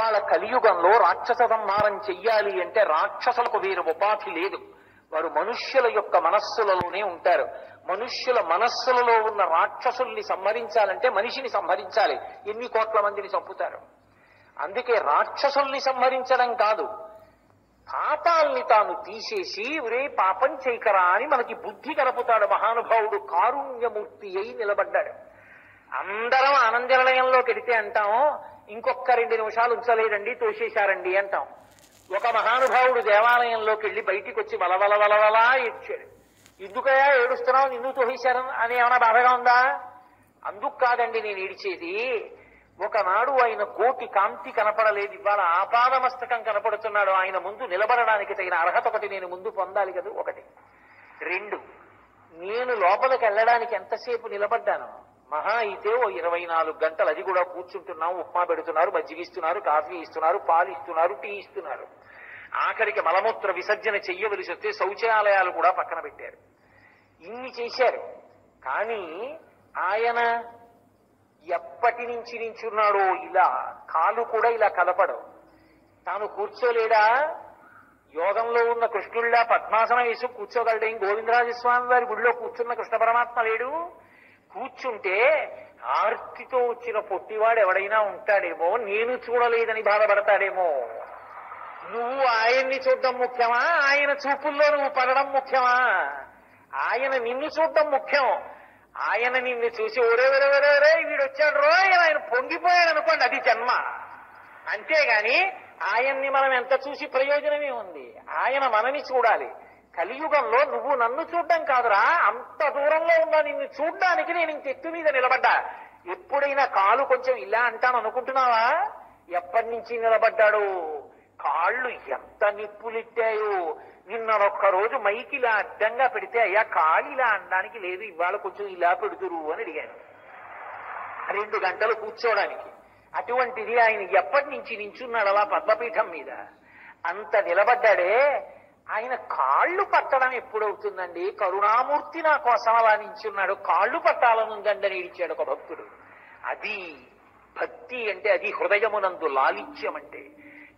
ఇవాళ కలియుగంలో రాక్షస సంహారం చెయ్యాలి అంటే రాక్షసులకు వీరు ఉపాధి లేదు. వారు మనుష్యుల యొక్క మనస్సులలోనే ఉంటారు. మనుష్యుల మనస్సులలో ఉన్న రాక్షసుల్ని సంహరించాలంటే మనిషిని సంహరించాలి. ఎన్ని కోట్ల మందిని చంపుతారు? అందుకే రాక్షసుల్ని సంహరించడం కాదు. పాపాల్ని తాను తీసేసి ఒరే పాపం చేయకరా అని మనకి బుద్ధి కలుపుతాడు మహానుభావుడు కారుణ్యమూర్తి అయి నిలబడ్డాడు. అందరం ఆనందనిలయంలోకి వెడితే అంటాం ఇంకొక రెండు నిమిషాలు ఉంచలేదండి తోసేశారండి అంటాం. ఒక మహానుభావుడు దేవాలయంలోకి వెళ్ళి బయటికి వచ్చి వలవల వలవలా ఏడ్చాడు. ఎందుకయా ఏడుస్తున్నావు? నిన్ను తోసేశారు అని ఏమైనా బాధగా ఉందా? అందుకు కాదండి నేను ఏడిచేది. ఒకనాడు ఆయన కోటి కాంతి కనపడలేదు. ఇవాళ ఆపాదమస్తకం కనపడుతున్నాడు. ఆయన ముందు నిలబడడానికి తగిన అర్హత ఒకటి నేను ముందు పొందాలి కదా ఒకటి. రెండు నేను లోపలికి వెళ్ళడానికి ఎంతసేపు నిలబడ్డాను? మహా అయితే ఓ ఇరవై నాలుగు గంటలు. అది కూడా కూర్చుంటున్నాం ఉప్మా పెడుతున్నారు మజ్జిగ ఇస్తున్నారు కాఫీ ఇస్తున్నారు పాలు ఇస్తున్నారు టీ ఇస్తున్నారు. ఆఖరికి మలమూత్ర విసర్జన చెయ్యవలసి వస్తే శౌచాలయాలు కూడా పక్కన పెట్టారు. ఇన్ని చేశారు. కానీ ఆయన ఎప్పటి నుంచి నించున్నాడో ఇలా కాలు కూడా ఇలా కలపడం. తాను కూర్చోలేడా? యోగంలో ఉన్న కృష్ణుడిలా పద్మాసనం వేసి కూర్చోగలడేం? గోవిందరాజస్వామి వారి గుడిలో కూర్చున్న కృష్ణ పరమాత్మ లేడు? కూర్చుంటే ఆర్తితో వచ్చిన పొట్టివాడు ఎవడైనా ఉంటాడేమో నేను చూడలేదని బాధపడతాడేమో. నువ్వు ఆయన్ని చూడడం ముఖ్యమా? ఆయన చూపుల్లో నువ్వు పడడం ముఖ్యమా? ఆయన నిన్ను చూడడం ముఖ్యం. ఆయన నిన్ను చూసి ఒరే ఒరే ఒరే ఒరే వీడు వచ్చాడు రో ఆయన పొంగిపోయాడు అనుకోండి అది జన్మ. అంతేగాని ఆయన్ని మనం ఎంత చూసి ప్రయోజనమే ఉంది? ఆయన మనని చూడాలి. కలియుగంలో నువ్వు నన్ను చూడడం కాదురా. అంత దూరంలో ఉన్నా నిన్ను చూడ్డానికి నేను ఇంక ఎత్తు మీద నిలబడ్డా. ఎప్పుడైనా కాలు కొంచెం ఇలా అంటాను అనుకుంటున్నావా? ఎప్పటి నుంచి నిలబడ్డాడు? కాళ్ళు ఎంత నిప్పులిట్టాయో. నిన్న ఒక్క రోజు మైకి ఇలా అడ్డంగా పెడితే అయ్యా కాళ్ళు ఇలా అనడానికి లేదు ఇవాళ కొంచెం ఇలా పెడుతురు అని అడిగాను. రెండు గంటలు కూర్చోడానికి. అటువంటిది ఆయన ఎప్పటి నుంచి నించున్నాడు అలా పద్మపీఠం మీద? అంత నిలబడ్డాడే. ఆయన కాళ్ళు పట్టడం ఎప్పుడవుతుందండి? కరుణామూర్తి నా కోసం అలా నించున్నాడు. కాళ్ళు పట్టాలనుందండి అని ఇచ్చాడు ఒక భక్తుడు. అది భక్తి అంటే అది హృదయమునందు లాలిత్యం అంటే.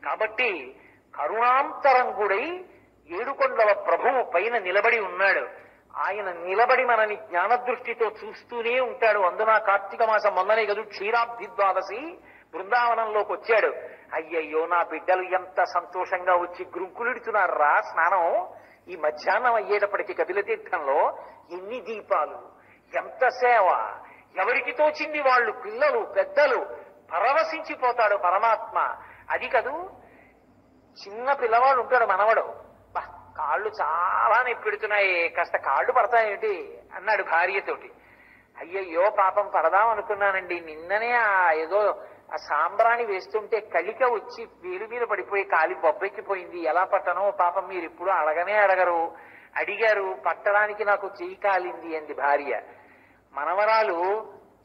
కాబట్టి కరుణాంతరంగుడై ఏడుకొండల ప్రభువు పైన నిలబడి ఉన్నాడు. ఆయన నిలబడి మనని జ్ఞానదృష్టితో చూస్తూనే ఉంటాడు. అందున కార్తీక మాసం మొన్ననే కదూ క్షీరాబ్ది ద్వాదశి బృందావనంలోకి వచ్చాడు అయ్యయ్యో నా బిడ్డలు ఎంత సంతోషంగా వచ్చి గ్రుంకులుడుతున్నారా? స్నానం ఈ మధ్యాహ్నం అయ్యేటప్పటికి కపిలతీర్థంలో ఎన్ని దీపాలు ఎంత సేవ ఎవరికి తోచింది వాళ్ళు పిల్లలు పెద్దలు పరవశించిపోతాడు పరమాత్మ. అది కదూ? చిన్న పిల్లవాడు ఉంటాడు మనవడు. బా కాళ్ళు చాలా నొప్పిడుతున్నాయి కాస్త కాళ్ళు పడతాయేంటి? అన్నాడు భార్యతోటి. అయ్యయ్యో పాపం పడదాం అనుకున్నానండి నిన్ననే ఆ ఏదో ఆ సాంబ్రాణి వేస్తుంటే కలిక వచ్చి వేలు మీద పడిపోయి కాలి బొబ్బెక్కిపోయింది. ఎలా పట్టనో పాపం మీరు ఎప్పుడూ అడగనే అడగరు. అడిగారు పట్టడానికి నాకు చెయ్యి కాలింది అంది భార్య. మనవరాలు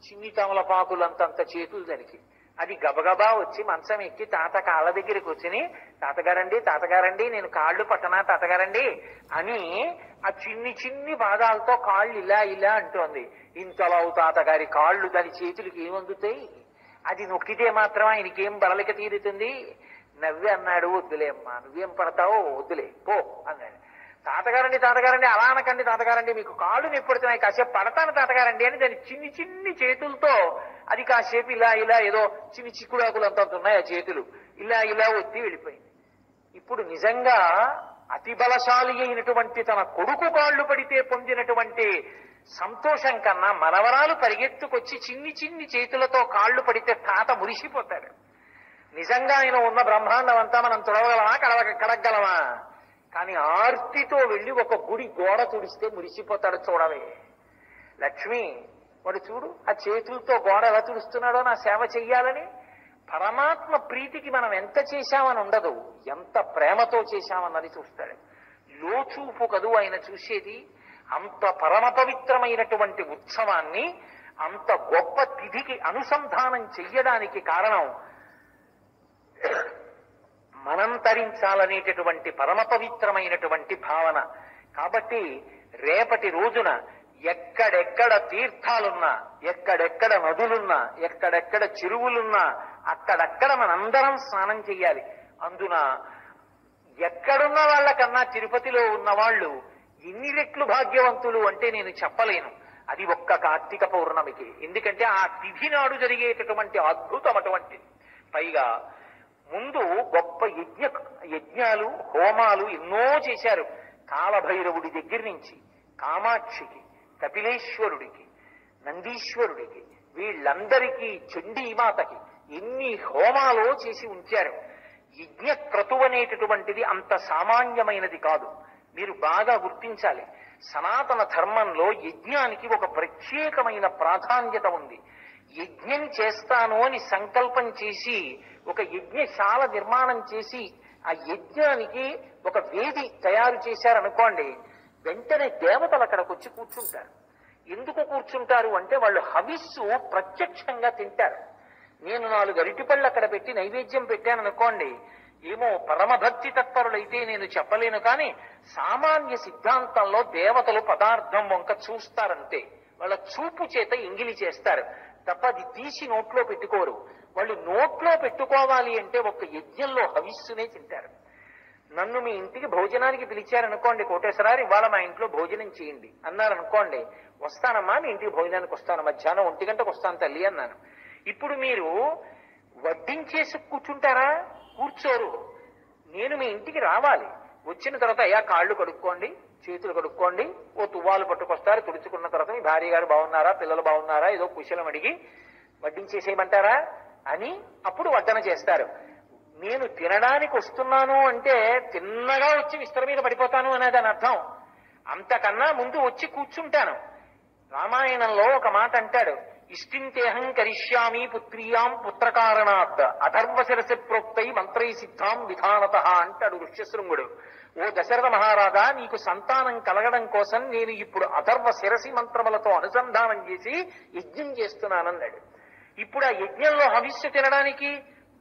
చిన్ని తమలపాకులంతంత చేతులు దానికి. అది గబగబా వచ్చి మంచం ఎక్కి తాత కాళ్ళ దగ్గరికి కూర్చుని తాతగారండి తాతగారండి నేను కాళ్ళు పట్టనా తాతగారండి అని ఆ చిన్ని చిన్ని పాదాలతో కాళ్ళు ఇలా ఇలా అంటోంది. ఇంతలావు తాతగారి కాళ్ళు దాని చేతులకి ఏమందుతాయి? అది నొక్కితే మాత్రం ఆయనకేం బలలిక తీరుతుంది? నవ్వి అన్నాడు వద్దులే అమ్మా నువ్వేం పడతావో వద్దులే పో అన్నాడు. తాతగారండి తాతగారండి అలా అనకండి తాతగారండి మీకు కాళ్ళు నిప్పుడుతున్నాయి కాసేపు పడతాను తాతగారండి అని దాని చిన్ని చిన్ని చేతులతో అది కాసేపు ఇలా ఇలా ఏదో చిన్ని చిక్కుడాకులు అంత ఉన్నాయి ఆ చేతులు ఇలా ఇలా ఒత్తి వెళ్ళిపోయింది. ఇప్పుడు నిజంగా అతి బలశాలి అయినటువంటి తన కొడుకు కాళ్ళు పడితే పొందినటువంటి సంతోషం కన్నా మనవరాలు పరిగెత్తుకొచ్చి చిన్ని చిన్ని చేతులతో కాళ్ళు పడితే తాత మురిసిపోతాడు. నిజంగా ఆయన ఉన్న బ్రహ్మాండం అంతా మనం తుడవగలమా? కడవ కడగలమా కానీ ఆర్తితో వెళ్ళి ఒక గుడి గోడ తుడిస్తే మురిసిపోతాడు చూడవే. లక్ష్మి వాడు చూడు ఆ చేతులతో గోడ ఎలా తుడుస్తున్నాడో నా సేవ చెయ్యాలని పరమాత్మ ప్రీతికి మనం ఎంత చేశామని ఉండదు. ఎంత ప్రేమతో చేశామన్నది చూస్తాడు. లోచూపు కదూ ఆయన చూసేది అంత పరమ పవిత్రమైనటువంటి ఉత్సవాన్ని అంత గొప్ప తిథికి అనుసంధానం చెయ్యడానికి కారణం మనం తరించాలనేటటువంటి పరమ పవిత్రమైనటువంటి భావన. కాబట్టి రేపటి రోజున ఎక్కడెక్కడ తీర్థాలున్నా ఎక్కడెక్కడ నదులున్నా ఎక్కడెక్కడ చెరువులున్నా అక్కడక్కడ మనందరం స్నానం చేయాలి అందున ఎక్కడున్న వాళ్ళకన్నా తిరుపతిలో ఉన్న వాళ్ళు ఎన్ని రెట్లు భాగ్యవంతులు అంటే నేను చెప్పలేను. అది ఒక్క కార్తీక పౌర్ణమికి. ఎందుకంటే ఆ తిథి నాడు జరిగేటటువంటి అద్భుతం అటువంటిది. పైగా ముందు గొప్ప యజ్ఞ యజ్ఞాలు హోమాలు ఎన్నో చేశారు. కాలభైరవుడి దగ్గర నుంచి కామాక్షికి కపిలేశ్వరుడికి నందీశ్వరుడికి వీళ్ళందరికీ చండీమాతకి ఎన్ని హోమాలో చేసి ఉంచారు. యజ్ఞ క్రతువనేటటువంటిది అంత సామాన్యమైనది కాదు. మీరు బాగా గుర్తించాలి. సనాతన ధర్మంలో యజ్ఞానికి ఒక ప్రత్యేకమైన ప్రాధాన్యత ఉంది. యజ్ఞం చేస్తాను అని సంకల్పం చేసి ఒక యజ్ఞశాల నిర్మాణం చేసి ఆ యజ్ఞానికి ఒక వేది తయారు చేశారనుకోండి వెంటనే దేవతలు అక్కడికి వచ్చి కూర్చుంటారు. ఎందుకు కూర్చుంటారు అంటే వాళ్ళు హవిస్సు ప్రత్యక్షంగా తింటారు. నేను నాలుగు అరటిపళ్ళు అక్కడ పెట్టి నైవేద్యం పెట్టాను అనుకోండి ఏమో పరమభక్తి తత్పరులైతే నేను చెప్పలేను కానీ సామాన్య సిద్ధాంతంలో దేవతలు పదార్థం వంక చూస్తారంతే. వాళ్ళ చూపు చేత ఇంగిలి చేస్తారు. తప్ప అది తీసి నోట్లో పెట్టుకోరు. వాళ్ళు నోట్లో పెట్టుకోవాలి అంటే ఒక యజ్ఞంలో హవిస్సునే తింటారు. నన్ను మీ ఇంటికి భోజనానికి పిలిచారనుకోండి కోటేశ్వరారు ఇవాళ మా ఇంట్లో భోజనం చేయండి అన్నారనుకోండి వస్తానమ్మా మీ ఇంటికి భోజనానికి వస్తాను మధ్యాహ్నం ఒంటి గంటకు వస్తాను తల్లి అన్నాను. ఇప్పుడు మీరు వడ్డించేసి కూర్చుంటారా? కూర్చోరు. నేను మీ ఇంటికి రావాలి. వచ్చిన తర్వాత అయ్యా కాళ్ళు కడుక్కోండి చేతులు కడుక్కోండి ఓ తువ్వాలు పట్టుకొస్తారు. తుడుచుకున్న తర్వాత మీ భార్య గారు బాగున్నారా పిల్లలు బాగున్నారా ఏదో కుశలం అడిగి వడ్డించేసేయమంటారా అని అప్పుడు వడ్డన చేస్తారు. నేను తినడానికి వస్తున్నాను అంటే తిన్నగా వచ్చి విస్తర మీద పడిపోతాను అనేది దాని అర్థం. అంతకన్నా ముందు వచ్చి కూర్చుంటాను. రామాయణంలో ఒక మాట అంటాడు. ఇష్టింతేహం కరిష్యామి పుత్రియాం పుత్రకారణాత్. అథర్వశిరసి ప్రోక్తై మంత్రై సిద్ధాం విధానత అంటాడు ఋష్యశృంగుడు. ఓ దశరథ మహారాజా నీకు సంతానం కలగడం కోసం నేను ఇప్పుడు అథర్వ శిరసి మంత్రములతో అనుసంధానం చేసి యజ్ఞం చేస్తున్నానన్నాడు. ఇప్పుడు ఆ యజ్ఞంలో హవిస్సు తినడానికి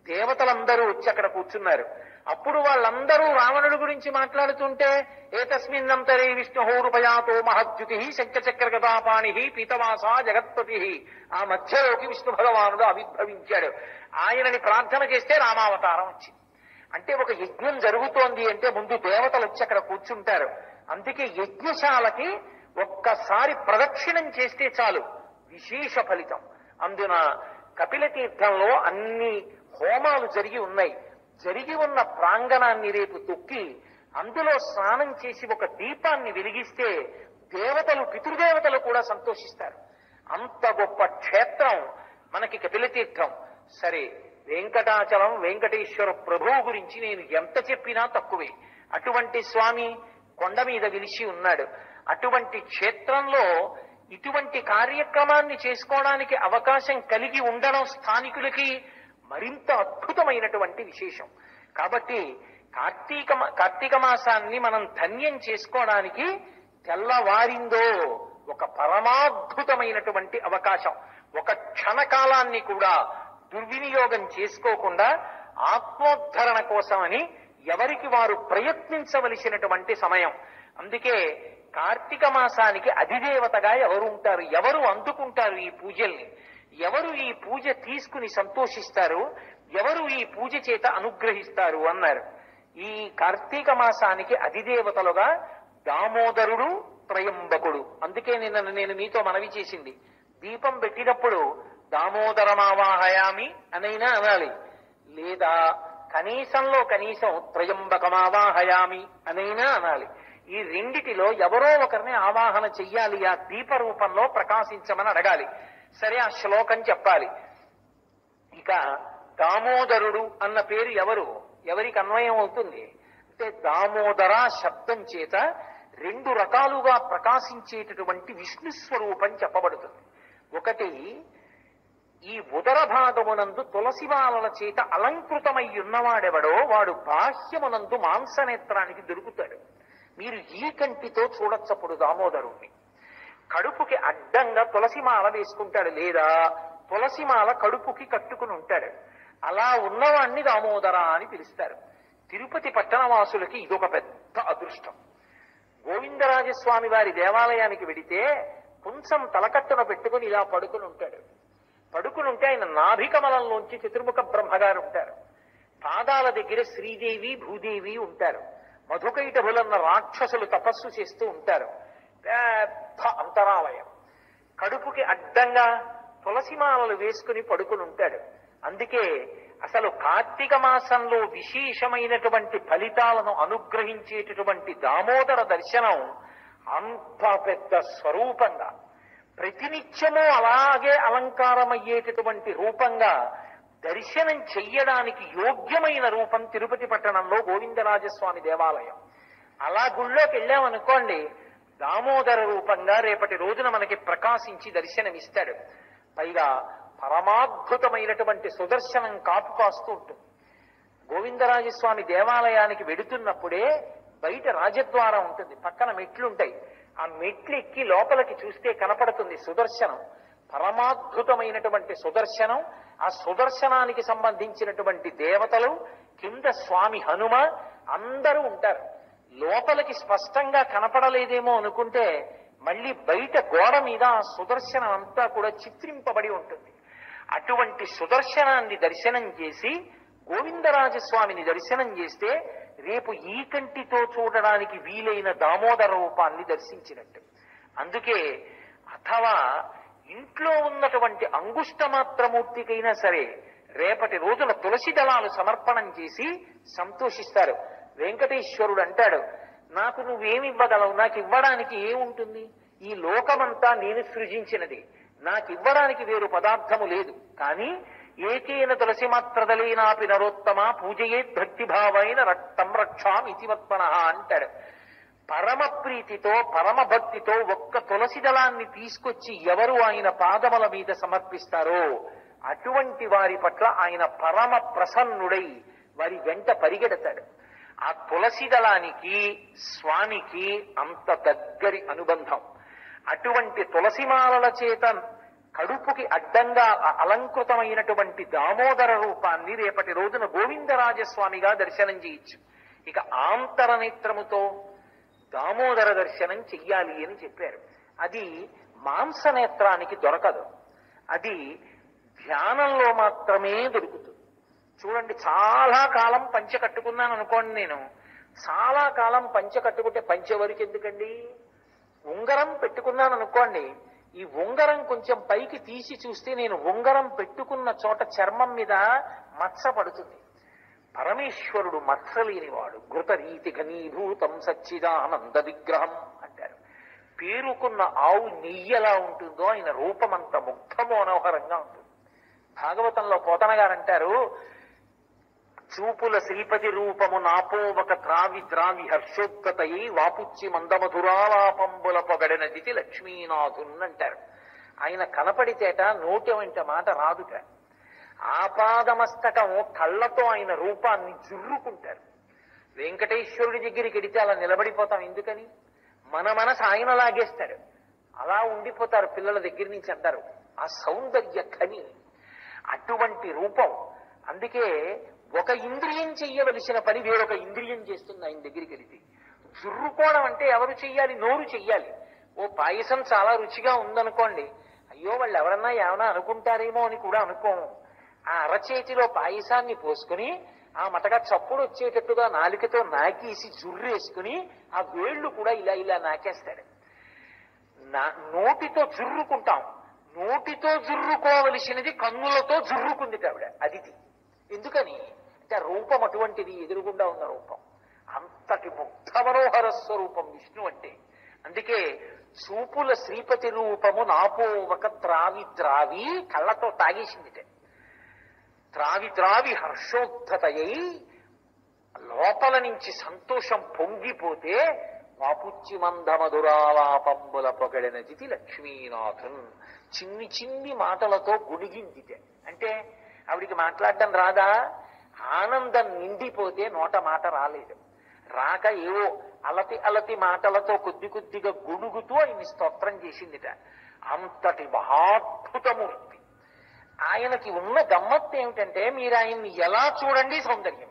దేవతలందరూ వచ్చి అక్కడ కూర్చున్నారు. అప్పుడు వాళ్ళందరూ రావణుడి గురించి మాట్లాడుతుంటే ఏతస్మిన్నంతరే విష్ణుహోరుపయాతో మహద్యుతి శంఖచక్ర గదాపాణి పీతవాస జగత్పతి. ఆ మధ్యలోకి విష్ణు భగవానుడు ఆవిర్భవించాడు. ఆయనని ప్రార్థన చేస్తే రామావతారం వచ్చింది. అంటే ఒక యజ్ఞం జరుగుతోంది అంటే ముందు దేవతలు వచ్చి అక్కడ కూర్చుంటారు. అందుకే యజ్ఞశాలకి ఒక్కసారి ప్రదక్షిణం చేస్తే చాలు. విశేష ఫలితం. అందున కపిల తీర్థంలో అన్ని హోమాలు జరిగి ఉన్నాయి. జరిగి ఉన్న ప్రాంగణాన్ని రేపు తొక్కి అందులో స్నానం చేసి ఒక దీపాన్ని వెలిగిస్తే దేవతలు పితృదేవతలు కూడా సంతోషిస్తారు. అంత గొప్ప క్షేత్రం మనకి కపిలతీర్థం. సరే వెంకటాచలం వెంకటేశ్వర ప్రభువు గురించి నేను ఎంత చెప్పినా తక్కువే. అటువంటి స్వామి కొండ మీద విలిచి ఉన్నాడు. అటువంటి క్షేత్రంలో ఇటువంటి కార్యక్రమాన్ని చేసుకోవడానికి అవకాశం కలిగి ఉండడం స్థానికులకి మరింత అద్భుతమైనటువంటి విశేషం. కాబట్టి కార్తీక కార్తీక మాసాన్ని మనం ధన్యం చేసుకోవడానికి తెల్లవారిందో ఒక పరమాద్భుతమైనటువంటి అవకాశం. ఒక క్షణకాలాన్ని కూడా దుర్వినియోగం చేసుకోకుండా ఆత్మోద్ధరణ కోసమని ఎవరికి వారు ప్రయత్నించవలసినటువంటి సమయం. అందుకే కార్తీక మాసానికి అధిదేవతగా ఎవరు ఉంటారు? ఎవరు అందుకుంటారు ఈ పూజల్ని? ఎవరు ఈ పూజ తీసుకుని సంతోషిస్తారు? ఎవరు ఈ పూజ చేత అనుగ్రహిస్తారు? అన్నారు. ఈ కార్తీక మాసానికి అధిదేవతలుగా దామోదరుడు త్రయంబకుడు. అందుకే నిన్న నేను మీతో మనవి చేసింది. దీపం పెట్టినప్పుడు దామోదరమావాహయామి అనైనా అనాలి. లేదా కనీసంలో కనీసం త్రయంబకమావాహయామి అనైనా అనాలి. ఈ రెండిటిలో ఎవరో ఒకరిని ఆవాహన చెయ్యాలి. ఆ దీప రూపంలో ప్రకాశించమని అడగాలి. సరే ఆ శ్లోకం చెప్పాలి. ఇక దామోదరుడు అన్న పేరు ఎవరు? ఎవరికి అన్వయం అవుతుంది? అంటే దామోదర శబ్దం చేత రెండు రకాలుగా ప్రకాశించేటటువంటి విష్ణు స్వరూపం చెప్పబడుతుంది. ఒకటి ఈ ఉదర భాగమునందు తులసివాలల చేత అలంకృతమై ఉన్నవాడెవడో వాడు బాహ్యమునందు మాంసనేత్రానికి దొరుకుతాడు. మీరు ఈ కంటితో చూడచ్చప్పుడు దామోదరుణ్ణి. కడుపుకి అడ్డంగా తులసిమాల వేసుకుంటాడు లేదా తులసిమాల కడుపుకి కట్టుకుని ఉంటాడు. అలా ఉన్నవాణ్ణి దామోదర అని పిలుస్తారు. తిరుపతి పట్టణవాసులకి ఇదొక పెద్ద అదృష్టం. గోవిందరాజస్వామి వారి దేవాలయానికి వెడితే కొంచెం తలకట్టున పెట్టుకుని ఇలా పడుకుని ఉంటాడు. పడుకుని ఉంటే ఆయన నాభికమలంలోంచి చతుర్ముఖ బ్రహ్మగారు ఉంటారు. పాదాల దగ్గర శ్రీదేవి భూదేవి ఉంటారు. మధుకైటభులన్న రాక్షసులు తపస్సు చేస్తూ ఉంటారు. పెద్ద అంతరాలయం. కడుపుకి అడ్డంగా తులసి మాలలు వేసుకుని పడుకుని ఉంటాడు. అందుకే అసలు కార్తీక మాసంలో విశేషమైనటువంటి ఫలితాలను అనుగ్రహించేటటువంటి దామోదర దర్శనం అంత పెద్ద స్వరూపంగా ప్రతినిత్యము అలాగే అలంకారమయ్యేటటువంటి రూపంగా దర్శనం చెయ్యడానికి యోగ్యమైన రూపం తిరుపతి పట్టణంలో గోవిందరాజస్వామి దేవాలయం. అలా గుళ్ళోకి వెళ్ళామనుకోండి దామోదర రూపంగా రేపటి రోజున మనకి ప్రకాశించి దర్శనమిస్తాడు. పైగా పరమాద్భుతమైనటువంటి సుదర్శనం కాపు కాస్తూ ఉంటుంది. గోవిందరాజస్వామి దేవాలయానికి వెడుతున్నప్పుడే బయట రాజద్వారం ఉంటుంది. పక్కన మెట్లుంటాయి. ఆ మెట్లు ఎక్కి లోపలికి చూస్తే కనపడుతుంది సుదర్శనం. పరమాద్భుతమైనటువంటి సుదర్శనం ఆ సుదర్శనానికి సంబంధించినటువంటి దేవతలు కింద స్వామి హనుమ అందరూ ఉంటారు. లోపలికి స్పష్టంగా కనపడలేదేమో అనుకుంటే మళ్ళీ బయట గోడ మీద సుదర్శనం అంతా కూడా చిత్రింపబడి ఉంటుంది. అటువంటి సుదర్శనాన్ని దర్శనం చేసి గోవిందరాజస్వామిని దర్శనం చేస్తే రేపు ఈ కంటితో చూడడానికి వీలైన దామోదర రూపాన్ని దర్శించినట్టు. అందుకే అథవా ఇంట్లో ఉన్నటువంటి అంగుష్ట మాత్రమూర్తికైనా సరే రేపటి రోజున తులసి దళాలు సమర్పణం చేసి సంతోషిస్తారు. వెంకటేశ్వరుడు అంటాడు నాకు నువ్వేమి ఇవ్వగలవు? నాకు ఇవ్వడానికి ఏముంటుంది? ఈ లోకమంతా నేను సృజించినది. నాకు ఇవ్వడానికి వేరు పదార్థము లేదు. కానీ ఏకేన తులసి మాత్రదలేనాపి నరోత్తమ పూజయే భక్తిభావైన రక్తం రక్షాం ఇతివత్మన అంటాడు. పరమ ప్రీతితో పరమ భక్తితో ఒక్క తులసి దళాన్ని తీసుకొచ్చి ఎవరు ఆయన పాదముల మీద సమర్పిస్తారో అటువంటి వారి పట్ల ఆయన పరమ ప్రసన్నుడై వారి వెంట పరిగెడతాడు. ఆ తులసి దళానికి స్వామికి అంత దగ్గరి అనుబంధం. అటువంటి తులసిమాలల చేత కడుపుకి అడ్డంగా అలంకృతమైనటువంటి దామోదర రూపాన్ని రేపటి రోజున గోవిందరాజస్వామిగా దర్శనం చేయొచ్చు ఇక ఆంతర నేత్రముతో దామోదర దర్శనం చెయ్యాలి అని చెప్పారు. అది మాంసనేత్రానికి దొరకదు. అది ధ్యానంలో మాత్రమే దొరుకుతుంది. చూడండి చాలా కాలం పంచ కట్టుకున్నాను అనుకోండి నేను. చాలా కాలం పంచ కట్టుకుంటే పంచ వరకు ఎందుకండి? ఉంగరం పెట్టుకున్నాను అనుకోండి. ఈ ఉంగరం కొంచెం పైకి తీసి చూస్తే నేను ఉంగరం పెట్టుకున్న చోట చర్మం మీద మచ్చ పడుతుంది. పరమేశ్వరుడు మత్సలేనివాడు ఘృతరీతి ఘనీభూతం సచ్చిదానంద విగ్రహం అంటారు. పేరుకున్న ఆవు నెయ్యి ఎలా ఉంటుందో ఆయన రూపం అంత ముగ్ధ మనోహరంగా ఉంటుంది. భాగవతంలో పోతన గారు అంటారు చూపుల శ్రీపతి రూపము నాపోవక త్రావి ద్రావి హర్షోత్కతయి వాపుచ్చి మందమధురాలాపంబుల పొగడిన దితి లక్ష్మీనాథున్ అంటారు ఆయన కనపడితేట నోటి వంటి మాట రాదుట. ఆపాదమస్తకం కళ్ళతో ఆయన రూపాన్ని జుర్రుకుంటారు. వెంకటేశ్వరుడి దగ్గరికి వెడితే అలా నిలబడిపోతాం ఎందుకని? మన మనసు ఆయన లాగేస్తాడు. అలా ఉండిపోతారు పిల్లల దగ్గర నుంచి అంటారు ఆ సౌందర్య ఖని అటువంటి రూపం. అందుకే ఒక ఇంద్రియం చెయ్యవలసిన పని వేరొక ఇంద్రియం చేస్తుంది ఆయన దగ్గరికి వెళితే. జుర్రుకోవడం అంటే ఎవరు చెయ్యాలి? నోరు చెయ్యాలి. ఓ పాయసం చాలా రుచిగా ఉందనుకోండి. అయ్యో వాళ్ళు ఎవరన్నా ఏమైనా అనుకుంటారేమో అని కూడా అనుకోము. ఆ అరచేతిలో పాయసాన్ని పోసుకుని ఆ మటగా చప్పుడు వచ్చేటట్టుగా నాలికతో నాకేసి జుర్రేసుకుని ఆ వేళ్ళు కూడా ఇలా ఇలా నాకేస్తాడు. నా నోటితో జుర్రుకుంటాం. నోటితో జుర్రుకోవలసినది కన్నులతో జుర్రుకుంది ఆవిడ. అది ఎందుకని? అంటే రూపం అటువంటిది ఎదురుగుండా ఉన్న రూపం. అంతటి ముగ్ధ మనోహర స్వరూపం విష్ణు అంటే. అందుకే చూపుల శ్రీపతి రూపము నాపోవక త్రావి త్రావి కళ్ళతో తాగేసిందిటే త్రావి త్రావి హర్షోద్ధతయై లోపల నుంచి సంతోషం పొంగిపోతే వాపుచ్చి మందమధురాలాపంబుల పొగడిన జితి లక్ష్మీనాథన్. చిన్ని చిన్ని మాటలతో గుడిగిందితే అంటే ఆవిడికి మాట్లాడడం రాదా? ఆనందం నిండిపోతే నోట మాట రాలేదు. రాక ఏవో అలతి అలతి మాటలతో కొద్ది కొద్దిగా గొడుగుతూ ఆయన్ని స్తోత్రం చేసిందిట. అంతటి మహాద్భుతమూర్తి. ఆయనకి ఉన్న గమ్మత్తు ఏమిటంటే మీరు ఆయన్ని ఎలా చూడండి సౌందర్యం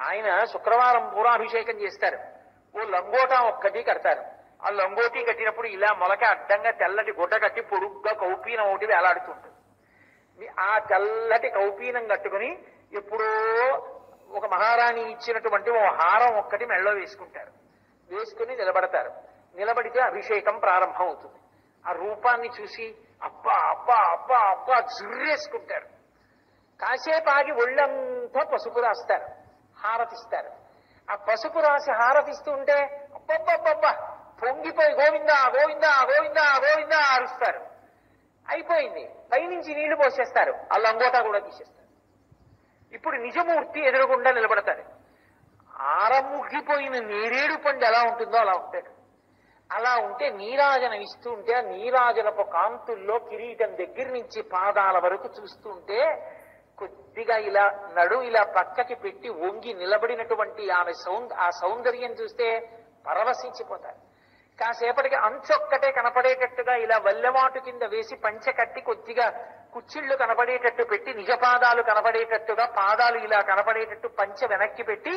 ఆయన శుక్రవారం పూరాభిషేకం చేస్తారు. ఓ లంగోటా ఒక్కటి కడతారు. ఆ లంగోటి కట్టినప్పుడు ఇలా మొలక అడ్డంగా తెల్లటి గుడ్డ కట్టి పొడుగ్గా కౌపీనం ఒకటి వేలాడుతుంటుంది. ఆ తెల్లటి కౌపీనం కట్టుకుని ఎప్పుడో ఒక మహారాణి ఇచ్చినటువంటి ఓ హారం ఒక్కటి మెళ్ళో వేసుకుంటారు. వేసుకుని నిలబడతారు. నిలబడితే అభిషేకం ప్రారంభం అవుతుంది ఆ రూపాన్ని చూసి అబ్బా అబ్బా అబ్బా అబ్బా జుర్రేసుకుంటారు. కాసేపు ఆగి ఒళ్ళంతా పసుపు రాస్తారు. హారతిస్తారు. ఆ పసుపు రాసి హారతిస్తూ ఉంటే అబ్బబ్బబ్బబ్బా పొంగిపోయి గోవిందా గోవిందా గోవిందా గోవిందా అరుస్తారు. అయిపోయింది. పైనుంచి నీళ్ళు పోసేస్తారు. ఆ లంగోటా కూడా తీసేస్తారు. ఇప్పుడు నిజమూర్తి ఎదురుగుండా నిలబడతాడు. ఆరముగ్గిపోయిన నేరేడు పండు ఎలా ఉంటుందో అలా ఉంటాడు. అలా ఉంటే నీరాజనం ఇస్తూ ఉంటే ఆ నీరాజనపు కాంతుల్లో కిరీటం దగ్గర నుంచి పాదాల వరకు చూస్తుంటే కొద్దిగా ఇలా నడు ఇలా పక్కకి పెట్టి వంగి నిలబడినటువంటి ఆమె సౌంద ఆ సౌందర్యం చూస్తే పరవశించిపోతారు. కాసేపటికి అంచొక్కటే కనపడేటట్టుగా ఇలా వల్లెవాటు కింద వేసి పంచె కట్టి కొద్దిగా కుచ్చిళ్ళు కనపడేటట్టు పెట్టి నిజపాదాలు కనపడేటట్టుగా పాదాలు ఇలా కనపడేటట్టు పంచె వెనక్కి పెట్టి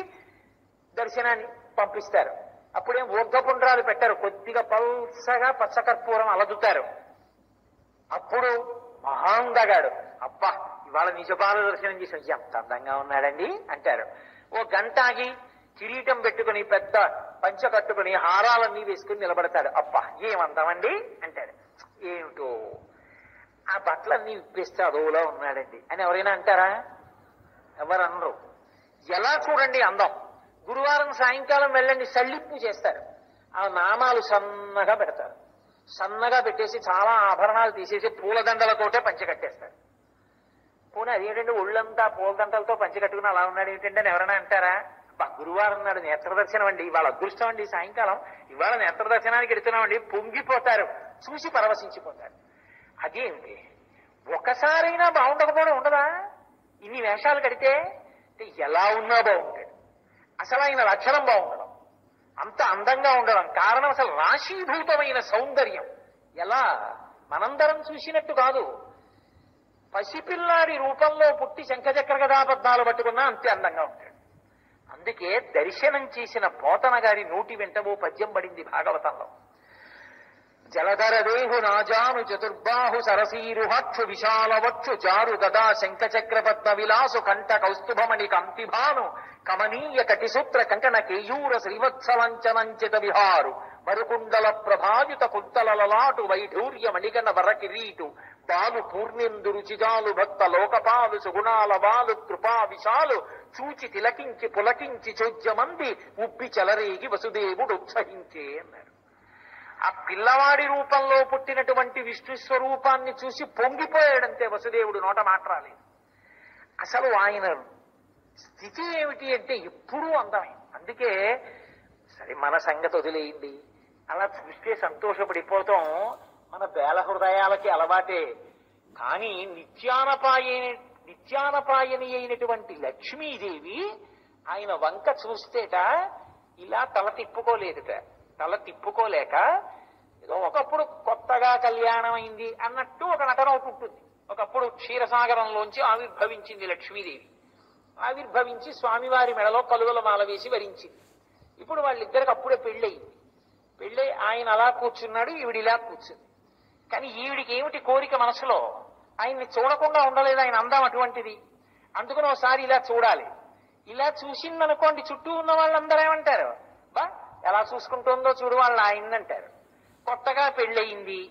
దర్శనాన్ని పంపిస్తారు. అప్పుడేం ఊర్ధపుండ్రాలు పెట్టారు కొద్దిగా పల్సగా పచ్చకర్పూరం అలదుతారు. అప్పుడు మహాందగాడు అబ్బా ఇవాళ నిజపాద దర్శనం చేసి ఎంత అందంగా ఉన్నాడండి అంటారు. ఓ గంట ఆగి కిరీటం పెట్టుకుని పెద్ద పంచ కట్టుకుని హారాలన్నీ వేసుకుని నిలబడతాడు. అబ్బా ఏమందామండి? అంటాడు. ఏమిటో? ఆ బట్టలన్నీ విప్పేస్తే అదోలా ఉన్నాడండి. అని ఎవరైనా అంటారా? ఎవరు అనరు ఎలా చూడండి అందం. గురువారం సాయంకాలం వెళ్ళండి సల్లిప్పు చేస్తారు. ఆ నామాలు సన్నగా పెడతారు. సన్నగా పెట్టేసి చాలా ఆభరణాలు తీసేసి పూలదండలతోటే పంచకట్టేస్తారు. పోనీ అదేంటంటే ఒళ్ళంతా పూలదండలతో పంచకట్టుకుని అలా ఉన్నాడు ఏంటంటే అని ఎవరైనా అంటారా? అబ్బా, గురువారం నాడు నేత్ర దర్శనం అండి. ఇవాళ అదృష్టం అండి సాయంకాలం. ఇవాళ నేత్ర దర్శనానికి పొంగిపోతారు. చూసి పరవశించిపోతారు. అదేంటి ఒకసారైనా బాగుండకపోవడం ఉండదా? ఇన్ని వేషాలు కడితే ఎలా ఉన్నా బాగుంటాడు. అసలు ఆయన లక్షణం బాగుండడం. అంత అందంగా ఉండడం. కారణం అసలు రాశీభూతమైన సౌందర్యం. ఎలా? మనందరం చూసినట్టు కాదు. పసిపిల్లాడి రూపంలో పుట్టి శంఖచక్ర కథాబద్ధాలు పట్టుకున్నా అంతే అందంగా ఉంటాడు. అందుకే దర్శనం చేసిన పోతన గారి నోటి వెంటవో పద్యం పడింది భాగవతంలో. జలధరదేహు నాజాను చతుర్బాహు సరసీరుహక్షు విశాలవక్షు చారు గదా శంఖచక్ర విలాసు కంఠ కౌస్తుభమణి కంతిభాను కమనీయ కటిసూత్ర కంకణ కేయూర శ్రీవత్సలంచనంచిత విహారు మరుకుండల ప్రభాయుత కుత్తలలాటు వైఢూర్య మణిగణ వర కిరీటు బాలు పూర్ణేందు రుచిజాలు భక్త లోకపాలు సుగుణాల వాలు కృపా విశాలు చూచి తిలకించి పులకించి చోద్యమంది ఉబ్బి చెలరేగి వసుదేవుడు ఉత్సహించే అన్నారు. ఆ పిల్లవాడి రూపంలో పుట్టినటువంటి విష్ణు స్వరూపాన్ని చూసి పొంగిపోయాడంతే వసుదేవుడు నోట మాట్లాడలేదు అసలు ఆయన స్థితి ఏమిటి అంటే ఎప్పుడూ అందమే. అందుకే సరే మన సంగతి వదిలేయండి. అలా చూస్తే సంతోషపడిపోతాం. మన బేల హృదయాలకి అలవాటే. కానీ నిత్యానపాయే నిత్యానపాయని అయినటువంటి లక్ష్మీదేవి ఆయన వంక చూస్తేట ఇలా తల తిప్పుకోలేదుట. తల తిప్పుకోలేక ఏదో ఒకప్పుడు కొత్తగా కళ్యాణం అయింది అన్నట్టు ఒక నటన ఒకటి ఉంటుంది. ఒకప్పుడు క్షీరసాగరంలోంచి ఆవిర్భవించింది లక్ష్మీదేవి. ఆవిర్భవించి స్వామివారి మెడలో కలువల మాల వేసి వరించింది. ఇప్పుడు వాళ్ళిద్దరికి అప్పుడే పెళ్ళయింది. పెళ్ళై ఆయన అలా కూర్చున్నాడు ఈవిడ ఇలా కూర్చుంది. కానీ ఈవిడికి ఏమిటి కోరిక మనసులో? ఆయన్ని చూడకుండా ఉండలేదు ఆయన అందం అటువంటిది. అందుకని ఒకసారి ఇలా చూడాలి. ఇలా చూసిందనుకోండి చుట్టూ ఉన్న వాళ్ళందరూ ఏమంటారు? బా ఎలా చూసుకుంటుందో చూడు వాళ్ళు ఆయనంటారు కొత్తగా పెళ్ళయింది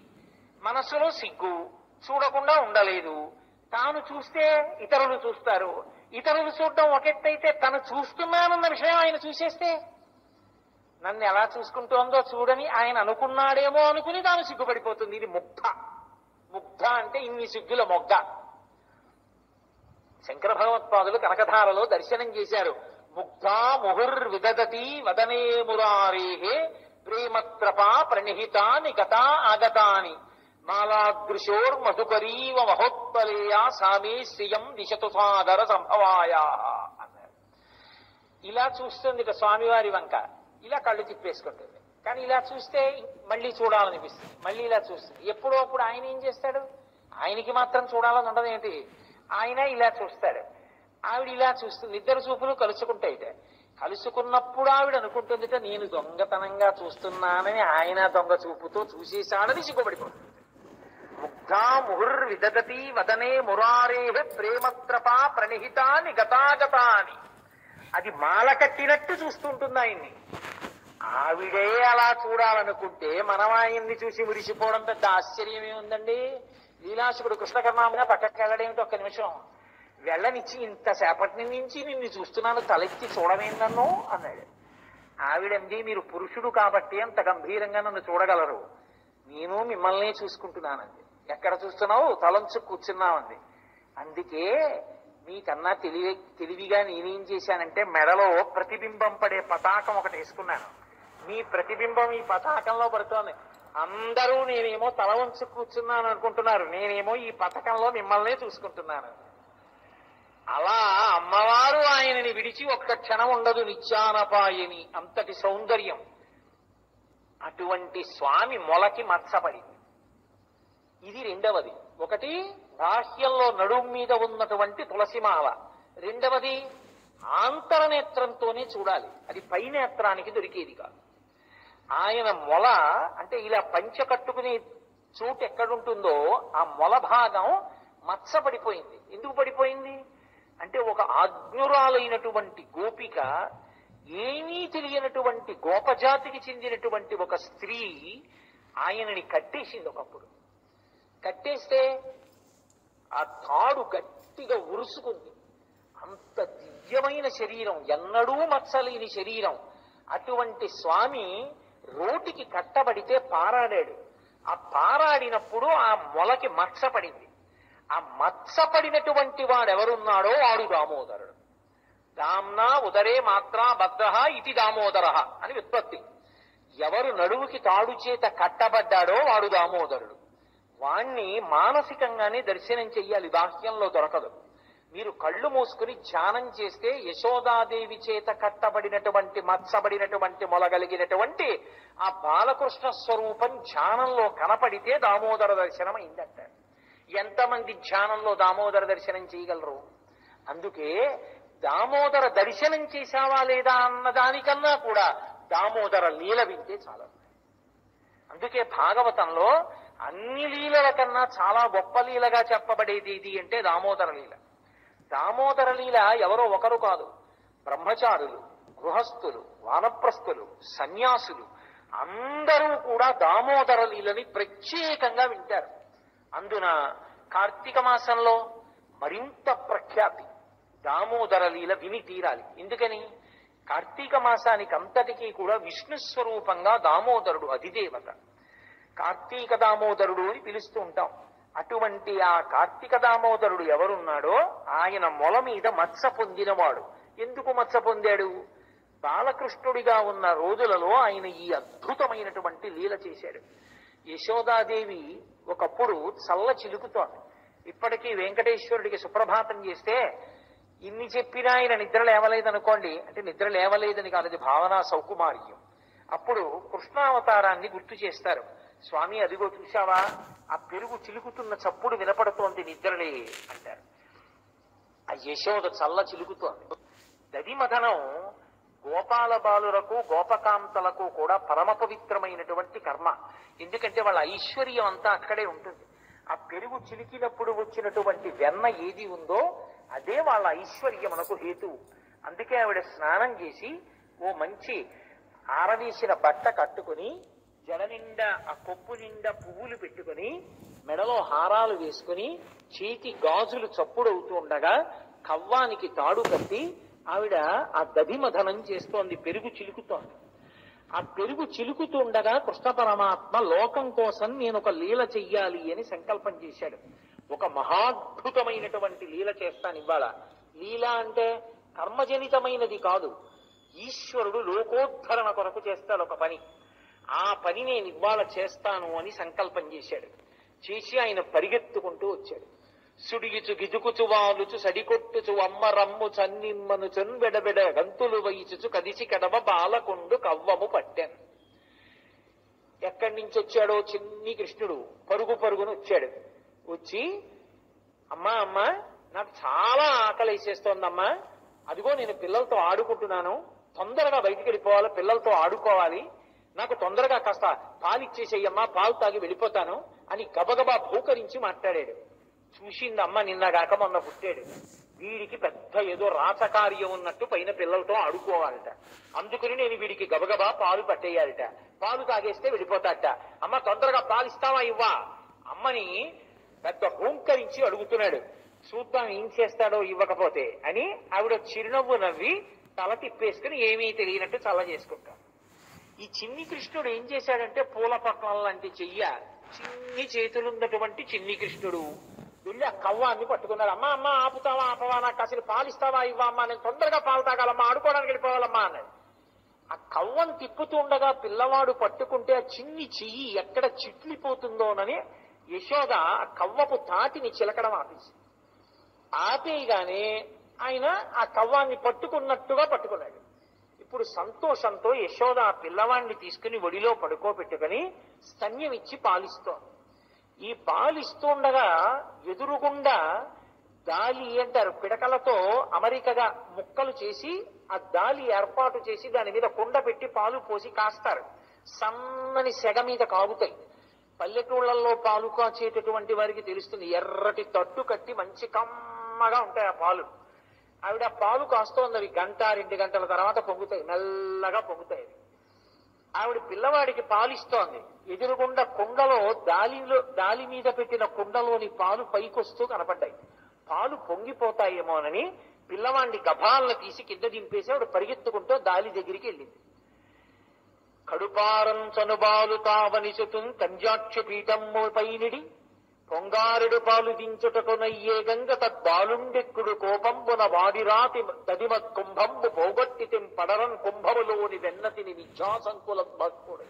మనసులో సిగ్గు చూడకుండా ఉండలేదు. తాను చూస్తే ఇతరులు చూస్తారు. ఇతరులు చూడడం ఒకెత్తైతే తను చూస్తున్నానన్న విషయం ఆయన చూసేస్తే నన్ను ఎలా చూసుకుంటోందో చూడని ఆయన అనుకున్నాడేమో అనుకుని తాను సిగ్గుపడిపోతుంది. ఇది ముక్త. ముగ్ధ అంటే ఇన్ని సిగ్గుల మొగ్గ. శంకర భగవత్పాదులు కనకధారలో దర్శనం చేశారు. ముగ్ధా ముహుర్ విదదతి వదనే మురారేహే ప్రేమత్రపా ప్రణిహితాని గతా ఆగతాని. మాలాదృశోర్ మధుకరీవ మహోత్పలేయా సామే శ్రియం దిశతు సాదర సంభవాయా అన్నారు. ఇలా చూస్తుంది ఇక స్వామివారి వంక. ఇలా కళ్ళు తిప్పేసుకుంటుంది. కానీ ఇలా చూస్తే మళ్ళీ చూడాలనిపిస్తుంది. మళ్ళీ ఇలా చూస్తుంది. ఎప్పుడో అప్పుడు ఆయన ఏం చేస్తాడు? ఆయనకి మాత్రం చూడాలని ఉండదు ఏంటి? ఆయన ఇలా చూస్తాడు. ఆవిడ ఇలా చూస్తుంది. ఇద్దరు చూపులు కలుసుకుంటాయిట కలుసుకున్నప్పుడు ఆవిడ అనుకుంటుందిట నేను దొంగతనంగా చూస్తున్నానని ఆయన దొంగ చూపుతో చూసేశాడని సిగ్గుపడిపోతుంది. ముగ్ధా ముహుర్విదదతి వదనే మురారే ప్రేమత్రపా ప్రణిహితాని గతాగతాని. అది మాల కట్టినట్టు చూస్తుంటుంది ఆయన్ని. ఆవిడే అలా చూడాలనుకుంటే మనం ఆయన్ని చూసి మురిసిపోవడం పెద్ద ఆశ్చర్యమే ఉందండి. లీలాసుకుడు కృష్ణకర్మామిగా పక్కకి వెళ్ళడేమిటి ఒక్క నిమిషం? వెళ్ళనిచ్చి ఇంతసేపటి నుంచి నిన్ను చూస్తున్నాను తలెత్తి చూడమేం నన్ను? అన్నాడు. ఆవిడంది మీరు పురుషుడు కాబట్టి అంత గంభీరంగా నన్ను చూడగలరు. నేను మిమ్మల్నే చూసుకుంటున్నానండి ఎక్కడ చూస్తున్నావు? తలంచు కూర్చున్నామంది. అందుకే మీకన్నా తెలివి తెలివిగా నేనేం చేశానంటే మెడలో ప్రతిబింబం పడే పతాకం ఒకటి వేసుకున్నాను. మీ ప్రతిబింబం ఈ పతాకంలో పడుతోంది. అందరూ నేనేమో తల వంచు కూర్చున్నాను అనుకుంటున్నారు. నేనేమో ఈ పథకంలో మిమ్మల్నే చూసుకుంటున్నాను. అలా అమ్మవారు ఆయనని విడిచి ఒక్క క్షణం ఉండదు నిత్యానపాయని. అంతటి సౌందర్యం. అటువంటి స్వామి మొలకి మచ్చపడింది ఇది రెండవది. ఒకటి బాహ్యంలో నడుం మీద ఉన్నటువంటి తులసిమాల. రెండవది ఆంతరనేత్రంతోనే చూడాలి. అది పై నేత్రానికి దొరికేది కాదు. ఆయన మొల అంటే ఇలా పంచె కట్టుకునే చోటు ఎక్కడుంటుందో ఆ మొల భాగం మచ్చ పడిపోయింది ఎందుకు పడిపోయింది? అంటే ఒక ఆజ్ఞురాలైనటువంటి గోపిక ఏమీ తెలియనటువంటి గోపజాతికి చెందినటువంటి ఒక స్త్రీ ఆయనని కట్టేసింది ఒకప్పుడు. కట్టేస్తే ఆ తాడు గట్టిగా ఉరుసుకుంది. అంత దివ్యమైన శరీరం ఎన్నడూ మచ్చలేని శరీరం. అటువంటి స్వామి రోటికి కట్టబడితే పారాడాడు. ఆ పారాడినప్పుడు ఆ మొలకి మచ్చ పడింది. ఆ మచ్చ పడినటువంటి వాడెవరున్నాడో వాడు దామోదరుడు. దామ్నా ఉదరే మాత్రా భద్ర ఇది దామోదర అని విత్పత్తి ఎవరు నడువుకి తాడు చేత కట్టబడ్డాడో వాడు దామోదరుడు. వాణ్ణి మానసికంగానే దర్శనం చెయ్యాలి బాహ్యంలో దొరకదు. మీరు కళ్ళు మూసుకుని ధ్యానం చేస్తే యశోదాదేవి చేత కట్టబడినటువంటి మచ్చబడినటువంటి మొలగలిగినటువంటి ఆ బాలకృష్ణ స్వరూపం ధ్యానంలో కనపడితే దామోదర దర్శనం అయిందంట ఎంతమంది ధ్యానంలో దామోదర దర్శనం చేయగలరు? అందుకే దామోదర దర్శనం చేశావా లేదా అన్న దానికన్నా కూడా దామోదర లీల వింటే చాలా. అందుకే భాగవతంలో అన్ని లీలల కన్నా చాలా గొప్ప లీలగా చెప్పబడేది ఇది అంటే దామోదర లీల. దామోదర లీల ఎవరో ఒకరు కాదు. బ్రహ్మచారులు గృహస్థులు వానప్రస్థులు సన్యాసులు అందరూ కూడా దామోదర లీలని ప్రత్యేకంగా వింటారు. అందున కార్తీక మాసంలో మరింత ప్రఖ్యాతి దామోదర లీల విని తీరాలి. ఎందుకని? కార్తీక మాసానికి అంతటికీ కూడా విష్ణు స్వరూపంగా దామోదరుడు అధిదేవత. కార్తీక దామోదరుడు అని పిలుస్తూ ఉంటాం. అటువంటి ఆ కార్తీక దామోదరుడు ఎవరున్నాడో ఆయన మొల మీద మత్స పొందినవాడు. ఎందుకు మత్స పొందాడు? బాలకృష్ణుడిగా ఉన్న రోజులలో ఆయన ఈ అద్భుతమైనటువంటి లీల చేశాడు. యశోదాదేవి ఒకప్పుడు చల్ల చిలుకుతోంది. ఇప్పటికీ వెంకటేశ్వరుడికి సుప్రభాతం చేస్తే ఇన్ని చెప్పినా ఆయన నిద్ర లేవలేదనుకోండి. అంటే నిద్ర లేవలేదని కాదు భావన సౌకుమార్యం. అప్పుడు కృష్ణావతారాన్ని గుర్తు చేస్తారు. స్వామి అదిగో చూశావా? ఆ పెరుగు చిలుకుతున్న చప్పుడు వినపడుతోంది నిద్రలే అంటారు. ఆ యశోద చల్ల చిలుకుతోంది. దది గోపాల బాలురకు గోపకాంతలకు కూడా పరమ పవిత్రమైనటువంటి కర్మ. ఎందుకంటే వాళ్ళ ఐశ్వర్యం అంతా అక్కడే ఉంటుంది. ఆ పెరుగు చిలికినప్పుడు వచ్చినటువంటి వెన్న ఏది ఉందో అదే వాళ్ళ ఐశ్వర్యమునకు హేతువు అందుకే ఆవిడ స్నానం చేసి ఓ మంచి ఆరవేసిన బట్ట కట్టుకుని జడ నిండా ఆ కొప్పు నిండా పువ్వులు పెట్టుకుని మెడలో హారాలు వేసుకుని చేతి గాజులు చప్పుడవుతూ ఉండగా కవ్వానికి తాడు కట్టి ఆవిడ ఆ దధిమధనం చేస్తోంది పెరుగు చిలుకుతోంది. ఆ పెరుగు చిలుకుతూ ఉండగా కృష్ణ పరమాత్మ లోకం కోసం నేను ఒక లీల చెయ్యాలి అని సంకల్పం చేశాడు. ఒక మహాద్భుతమైనటువంటి లీల చేస్తాను ఇవాళ. లీల అంటే కర్మజనితమైనది కాదు. ఈశ్వరుడు లోకోద్ధరణ కొరకు చేస్తాడు ఒక పని. ఆ పని నేను ఇవాళ చేస్తాను అని సంకల్పం చేశాడు. చేసి ఆయన పరిగెత్తుకుంటూ వచ్చాడు. సుడిగిచు గిజుకుచు వాలుచు సడికొట్టుచు అమ్మ రమ్ము చన్నిమ్మను చొన్బెడబెడ గంతులు వయిచుచు కదిసి కడవ బాలకొండు కవ్వము పట్టాను. ఎక్కడి నుంచి వచ్చాడో చిన్ని కృష్ణుడు పరుగు పరుగును వచ్చాడు. వచ్చి అమ్మా అమ్మా నాకు చాలా ఆకలి వేసేస్తోందమ్మా అదిగో నేను పిల్లలతో ఆడుకుంటున్నాను. తొందరగా బయటికి వెళ్ళిపోవాలి పిల్లలతో ఆడుకోవాలి. నాకు తొందరగా కాస్త పాలు ఇచ్చేసేయమ్మా పాలు తాగి వెళ్ళిపోతాను అని గబగబా భూకరించి మాట్లాడాడు. చూసింది అమ్మ నిన్నగాక మొన్న పుట్టాడు. వీడికి పెద్ద ఏదో రాసకార్యం ఉన్నట్టు పైన పిల్లలతో ఆడుకోవాలట. అందుకని నేను వీడికి గబగబా పాలు పట్టేయాలట. పాలు తాగేస్తే వెళ్ళిపోతాట. అమ్మ తొందరగా పాలిస్తావా ఇవ్వా. అమ్మని పెద్ద హూంకరించి అడుగుతున్నాడు. చూద్దాం ఏం చేస్తాడో ఇవ్వకపోతే అని ఆవిడ చిరునవ్వు నవ్వి తల తిప్పేసుకుని ఏమీ తెలియనట్టు చల్ల చేసుకుంటాం. ఈ చిన్ని కృష్ణుడు ఏం చేశాడంటే పూల పట్నం లాంటి చెయ్య చిన్ని చేతులున్నటువంటి చిన్ని కృష్ణుడు. వెళ్ళి ఆ కవ్వాన్ని పట్టుకున్నాడు. అమ్మా అమ్మ ఆపుతావా ఆపవా నాకు అసలు పాలిస్తావా ఇవ్వా అమ్మా నేను తొందరగా పాలు తాగాలమ్మా ఆడుకోవడానికి వెళ్ళిపోవాలమ్మా అన్నాడు. ఆ కవ్వం తిప్పుతూ ఉండగా పిల్లవాడు పట్టుకుంటే ఆ చిన్ని చెయ్యి ఎక్కడ చిట్లిపోతుందోనని యశోద ఆ కవ్వపు తాటిని చిలకడం ఆపేసి ఆపేయగానే ఆయన ఆ కవ్వాన్ని పట్టుకున్నట్టుగా పట్టుకున్నాడు. ఇప్పుడు సంతోషంతో యశోద ఆ పిల్లవాడిని తీసుకుని ఒడిలో పడుకోబెట్టుకుని స్తన్యమిచ్చి పాలిస్తోంది. ఈ పాలిస్తుండగా ఎదురుగుండా దాలి అంటారు పిడకలతో అమరికగా ముక్కలు చేసి ఆ దాలి ఏర్పాటు చేసి దాని మీద కుండ పెట్టి పాలు పోసి కాస్తారు. సన్నని సెగ మీద కాగుతాయి. పల్లెటూళ్ళల్లో పాలు కాచేటటువంటి వారికి తెలుస్తుంది ఎర్రటి తట్టు కట్టి మంచి కమ్మగా ఉంటాయి ఆ పాలు. ఆవిడ పాలు కాస్తోంది అవి గంట రెండు గంటల తర్వాత పొంగుతాయి. మెల్లగా పొంగుతాయి. అవి. ఆవిడ పిల్లవాడికి పాలిస్తోంది ఎదురుగుండా కుండలో దాలిలో దాలి మీద పెట్టిన కుండలోని పాలు పైకొస్తూ కనపడ్డాయి. పాలు పొంగిపోతాయేమోనని పిల్లవాడిని గభాలను తీసి కింద దింపేసి ఆవిడ పరిగెత్తుకుంటూ దాలి దగ్గరికి వెళ్ళింది. కడుపారం చనుబాలు తావనిచుతుం కంజాక్ష పీఠం పైనిడి. పొంగారుడు పాలు దించుటకునయ్యే గంగ తద్బాలుండెక్కుడు కోపంబున వాడిరాతి దదిమత్ కుంభంబు పోగొట్టి పడరన్ కుంభములోని వెన్నతిని విద్యాసంకుల భక్తుడు.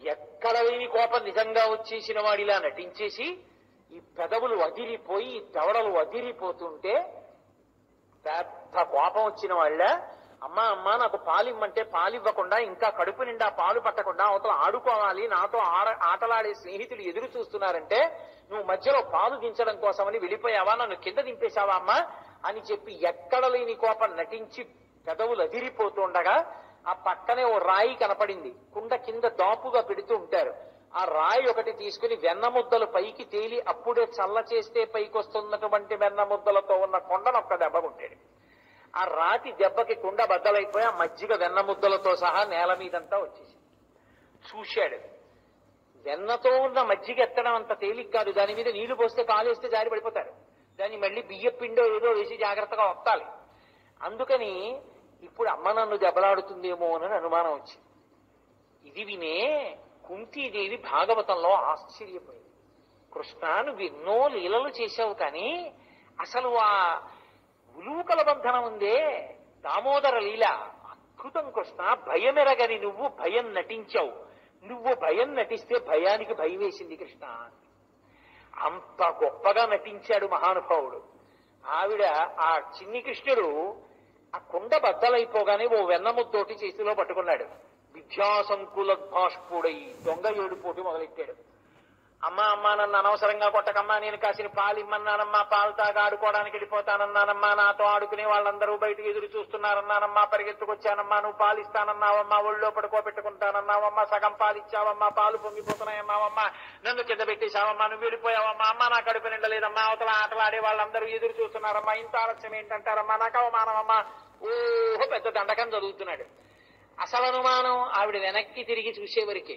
ఎక్కడ లేని కోపం నిజంగా వచ్చేసిన వాడిలా నటించేసి ఈ పెదవులు అదిరిపోయి దవడలు అదిరిపోతుంటే పెద్ద కోపం వచ్చిన వాళ్ళ అమ్మా అమ్మా నాకు పాలిమ్మంటే పాలివ్వకుండా ఇంకా కడుపు నిండా పాలు పట్టకుండా అవతల ఆడుకోవాలి నాతో ఆడ ఆటలాడే స్నేహితులు ఎదురు చూస్తున్నారంటే నువ్వు మధ్యలో పాలు దించడం కోసమని వెళ్ళిపోయావా నన్ను కింద దింపేశావా అమ్మా? అని చెప్పి ఎక్కడ లేని కోపం నటించి పెదవులు అదిరిపోతుండగా ఆ పక్కనే ఓ రాయి కనపడింది. కుండ కింద దాపుగా పెడుతూ ఉంటారు. ఆ రాయి ఒకటి తీసుకుని వెన్న ముద్దలు పైకి తేలి అప్పుడే చల్ల చేస్తే పైకి వస్తున్నటువంటి వెన్న ముద్దలతో ఉన్న కొండను ఒక్క దెబ్బ కొట్టాడు ఆ రాతి దెబ్బకి కుండ బద్దలైపోయి ఆ మజ్జిగ వెన్న ముద్దలతో సహా నేల మీదంతా వచ్చేసి చూశాడు. వెన్నతో ఉన్న మజ్జిగ ఎత్తడం అంత తేలిక కాదు. దాని మీద నీళ్ళు పోస్తే కాలేస్తే జారి పడిపోతారు. దాన్ని మళ్ళీ బియ్య పిండో ఏదో వేసి జాగ్రత్తగా వస్తాలి అందుకని ఇప్పుడు అమ్మ నన్ను దెబ్బలాడుతుందేమో అని అనుమానం వచ్చింది. ఇది వినే కుంతీదేవి భాగవతంలో ఆశ్చర్యపోయింది. కృష్ణ నువ్వు ఎన్నో లీలలు చేశావు కానీ అసలు ఆ ఉలూకల బంధనం ఉందే దామోదర లీల అద్భుతం కృష్ణ భయమెరగని నువ్వు భయం నటించావు. నువ్వు భయం నటిస్తే భయానికి భయం వేసింది కృష్ణ. అంత గొప్పగా నటించాడు మహానుభావుడు. ఆవిడ ఆ చిన్ని కృష్ణుడు ఆ కుండ బద్దలైపోగానే ఓ వెన్నముద్దోటి చేతిలో పట్టుకున్నాడు. విద్యాసంకుల భాష్పుడై దొంగ ఏడుపోటు మొదలెట్టాడు. అమ్మా అమ్మా నన్ను అనవసరంగా కొట్టకమ్మా నేను కాసిన పాలు ఇమ్మన్నానమ్మా పాలు తాగా ఆడుకోవడానికి వెళ్ళిపోతానన్నానమ్మా నాతో ఆడుకునే వాళ్ళందరూ బయటకు ఎదురు చూస్తున్నారన్నానమ్మా పరిగెత్తుకొచ్చానమ్మా నువ్వు పాలు ఇస్తానన్నావమ్మా ఒళ్ళో పడుకోబెట్టుకుంటానన్నావమ్మా సగం పాలు ఇచ్చావమ్మా పాలు పొంగిపోతున్నాయమ్మావమ్మా నన్ను కింద పెట్టేశావమ్మా నువ్వు వెళ్ళిపోయావమ్మా అమ్మా నా కడుపు నిండలేదమ్మా అవతల ఆటలాడే ఆడే వాళ్ళందరూ ఎదురు చూస్తున్నారమ్మా ఇంత ఆలస్యం ఏంటంటారమ్మా నాకు అవమానమమ్మా. ఓహో పెద్ద దండకం చదువుతున్నాడు. అసలు అనుమానం ఆవిడ వెనక్కి తిరిగి చూసేవరికి.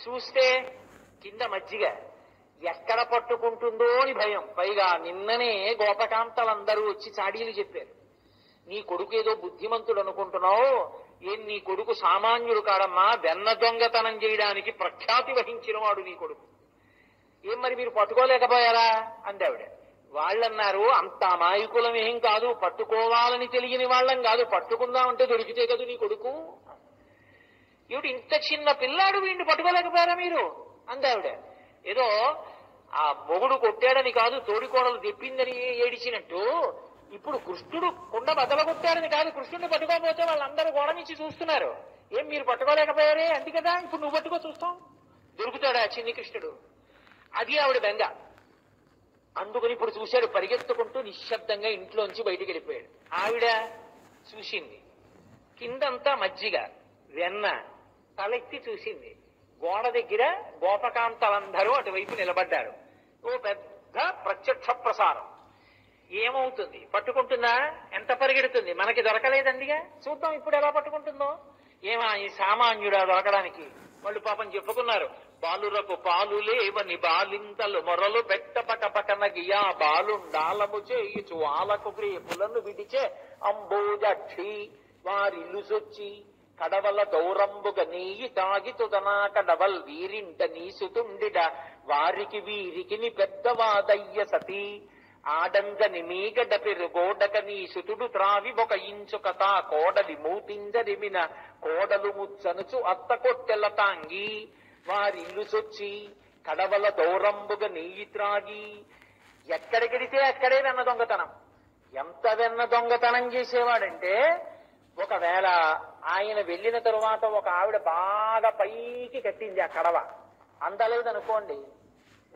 చూస్తే కింద మజ్జిగ. ఎక్కడ పట్టుకుంటుందో అని భయం. పైగా నిన్ననే గోపకాంతలందరూ వచ్చి చాడీలు చెప్పారు. నీ కొడుకు ఏదో బుద్ధిమంతుడు అనుకుంటున్నావు ఏం నీ కొడుకు సామాన్యుడు కాడమ్మా వెన్న దొంగతనం చేయడానికి ప్రఖ్యాతి వహించిన వాడు నీ కొడుకు. ఏం మరి మీరు పట్టుకోలేకపోయారా? అందావిడ. వాళ్ళన్నారు అంత అమాయకులం ఏం కాదు పట్టుకోవాలని తెలియని వాళ్ళం కాదు పట్టుకుందామంటే దొరికితే కదా నీ కొడుకు? ఏమిటి ఇంత చిన్న పిల్లాడు వీడిని పట్టుకోలేకపోయారా మీరు? అందావిడ. ఏదో ఆ మొగుడు కొట్టాడని కాదు తోడికోడలు తెప్పిందని ఏడిచినట్టు ఇప్పుడు కృష్ణుడు కుండ బద్దల కొట్టాడని కాదు కృష్ణుడిని పట్టుకోకపోతే వాళ్ళందరూ గోడ నుంచి చూస్తున్నారు. ఏం మీరు పట్టుకోలేకపోయారే? అంది కదా ఇప్పుడు నువ్వు పట్టుకో చూస్తాం. దొరుకుతాడా చిన్ని కృష్ణుడు? అది ఆవిడ బెంగ. అందుకని ఇప్పుడు చూశాడు పరిగెత్తుకుంటూ నిశ్శబ్దంగా ఇంట్లోంచి బయటికి వెళ్ళిపోయాడు. ఆవిడ చూసింది. కిందంతా మజ్జిగ వెన్న తలెత్తి చూసింది. గోడ దగ్గర గోపకాంతలందరూ అటువైపు నిలబడ్డారు. ఓ పెద్ద ప్రత్యక్ష ప్రసారం. ఏమవుతుంది? పట్టుకుంటుందా? ఎంత పరిగెడుతుంది? మనకి దొరకలేదండిగా? చూద్దాం ఇప్పుడు ఎలా పట్టుకుంటుందో. ఏమా ఈ సామాన్యుడా దొరకడానికి? వాళ్ళు పాపం చెప్పుకున్నారు. బాలురకు పాలు లేవని బాలింతలు మొరలు పెట్ట పట గియా బాలుండాలము చేయుచు ఆలకు ప్రియపులను విడిచే అంబోజక్షి ఇల్లుసొచ్చి కడవల దౌరంబుగ నీయి తాగి తుదనా కడవల్ వీరింట నీసుతుండిడ వారికి వీరికిని పెద్దవాదయ్య సతీ ఆడంగని మీగడ పెరుగోడక నీ సుతుడు త్రావి ఒక ఇంచుకత కోడలి మూతింజరిమిన కోడలు ముచ్చనుచు అత్త కొట్టెల తాంగి వారిల్లు సొచ్చి కడవల దౌరంబుగ నెయ్యి త్రాగి ఎక్కడికెడితే అక్కడే వెన్న దొంగతనం ఎంత వెన్న దొంగతనం చేసేవాడంటే ఒకవేళ ఆయన వెళ్ళిన తరువాత ఒక ఆవిడ బాగా పైకి కట్టింది ఆ కడవ. అందలేదనుకోండి.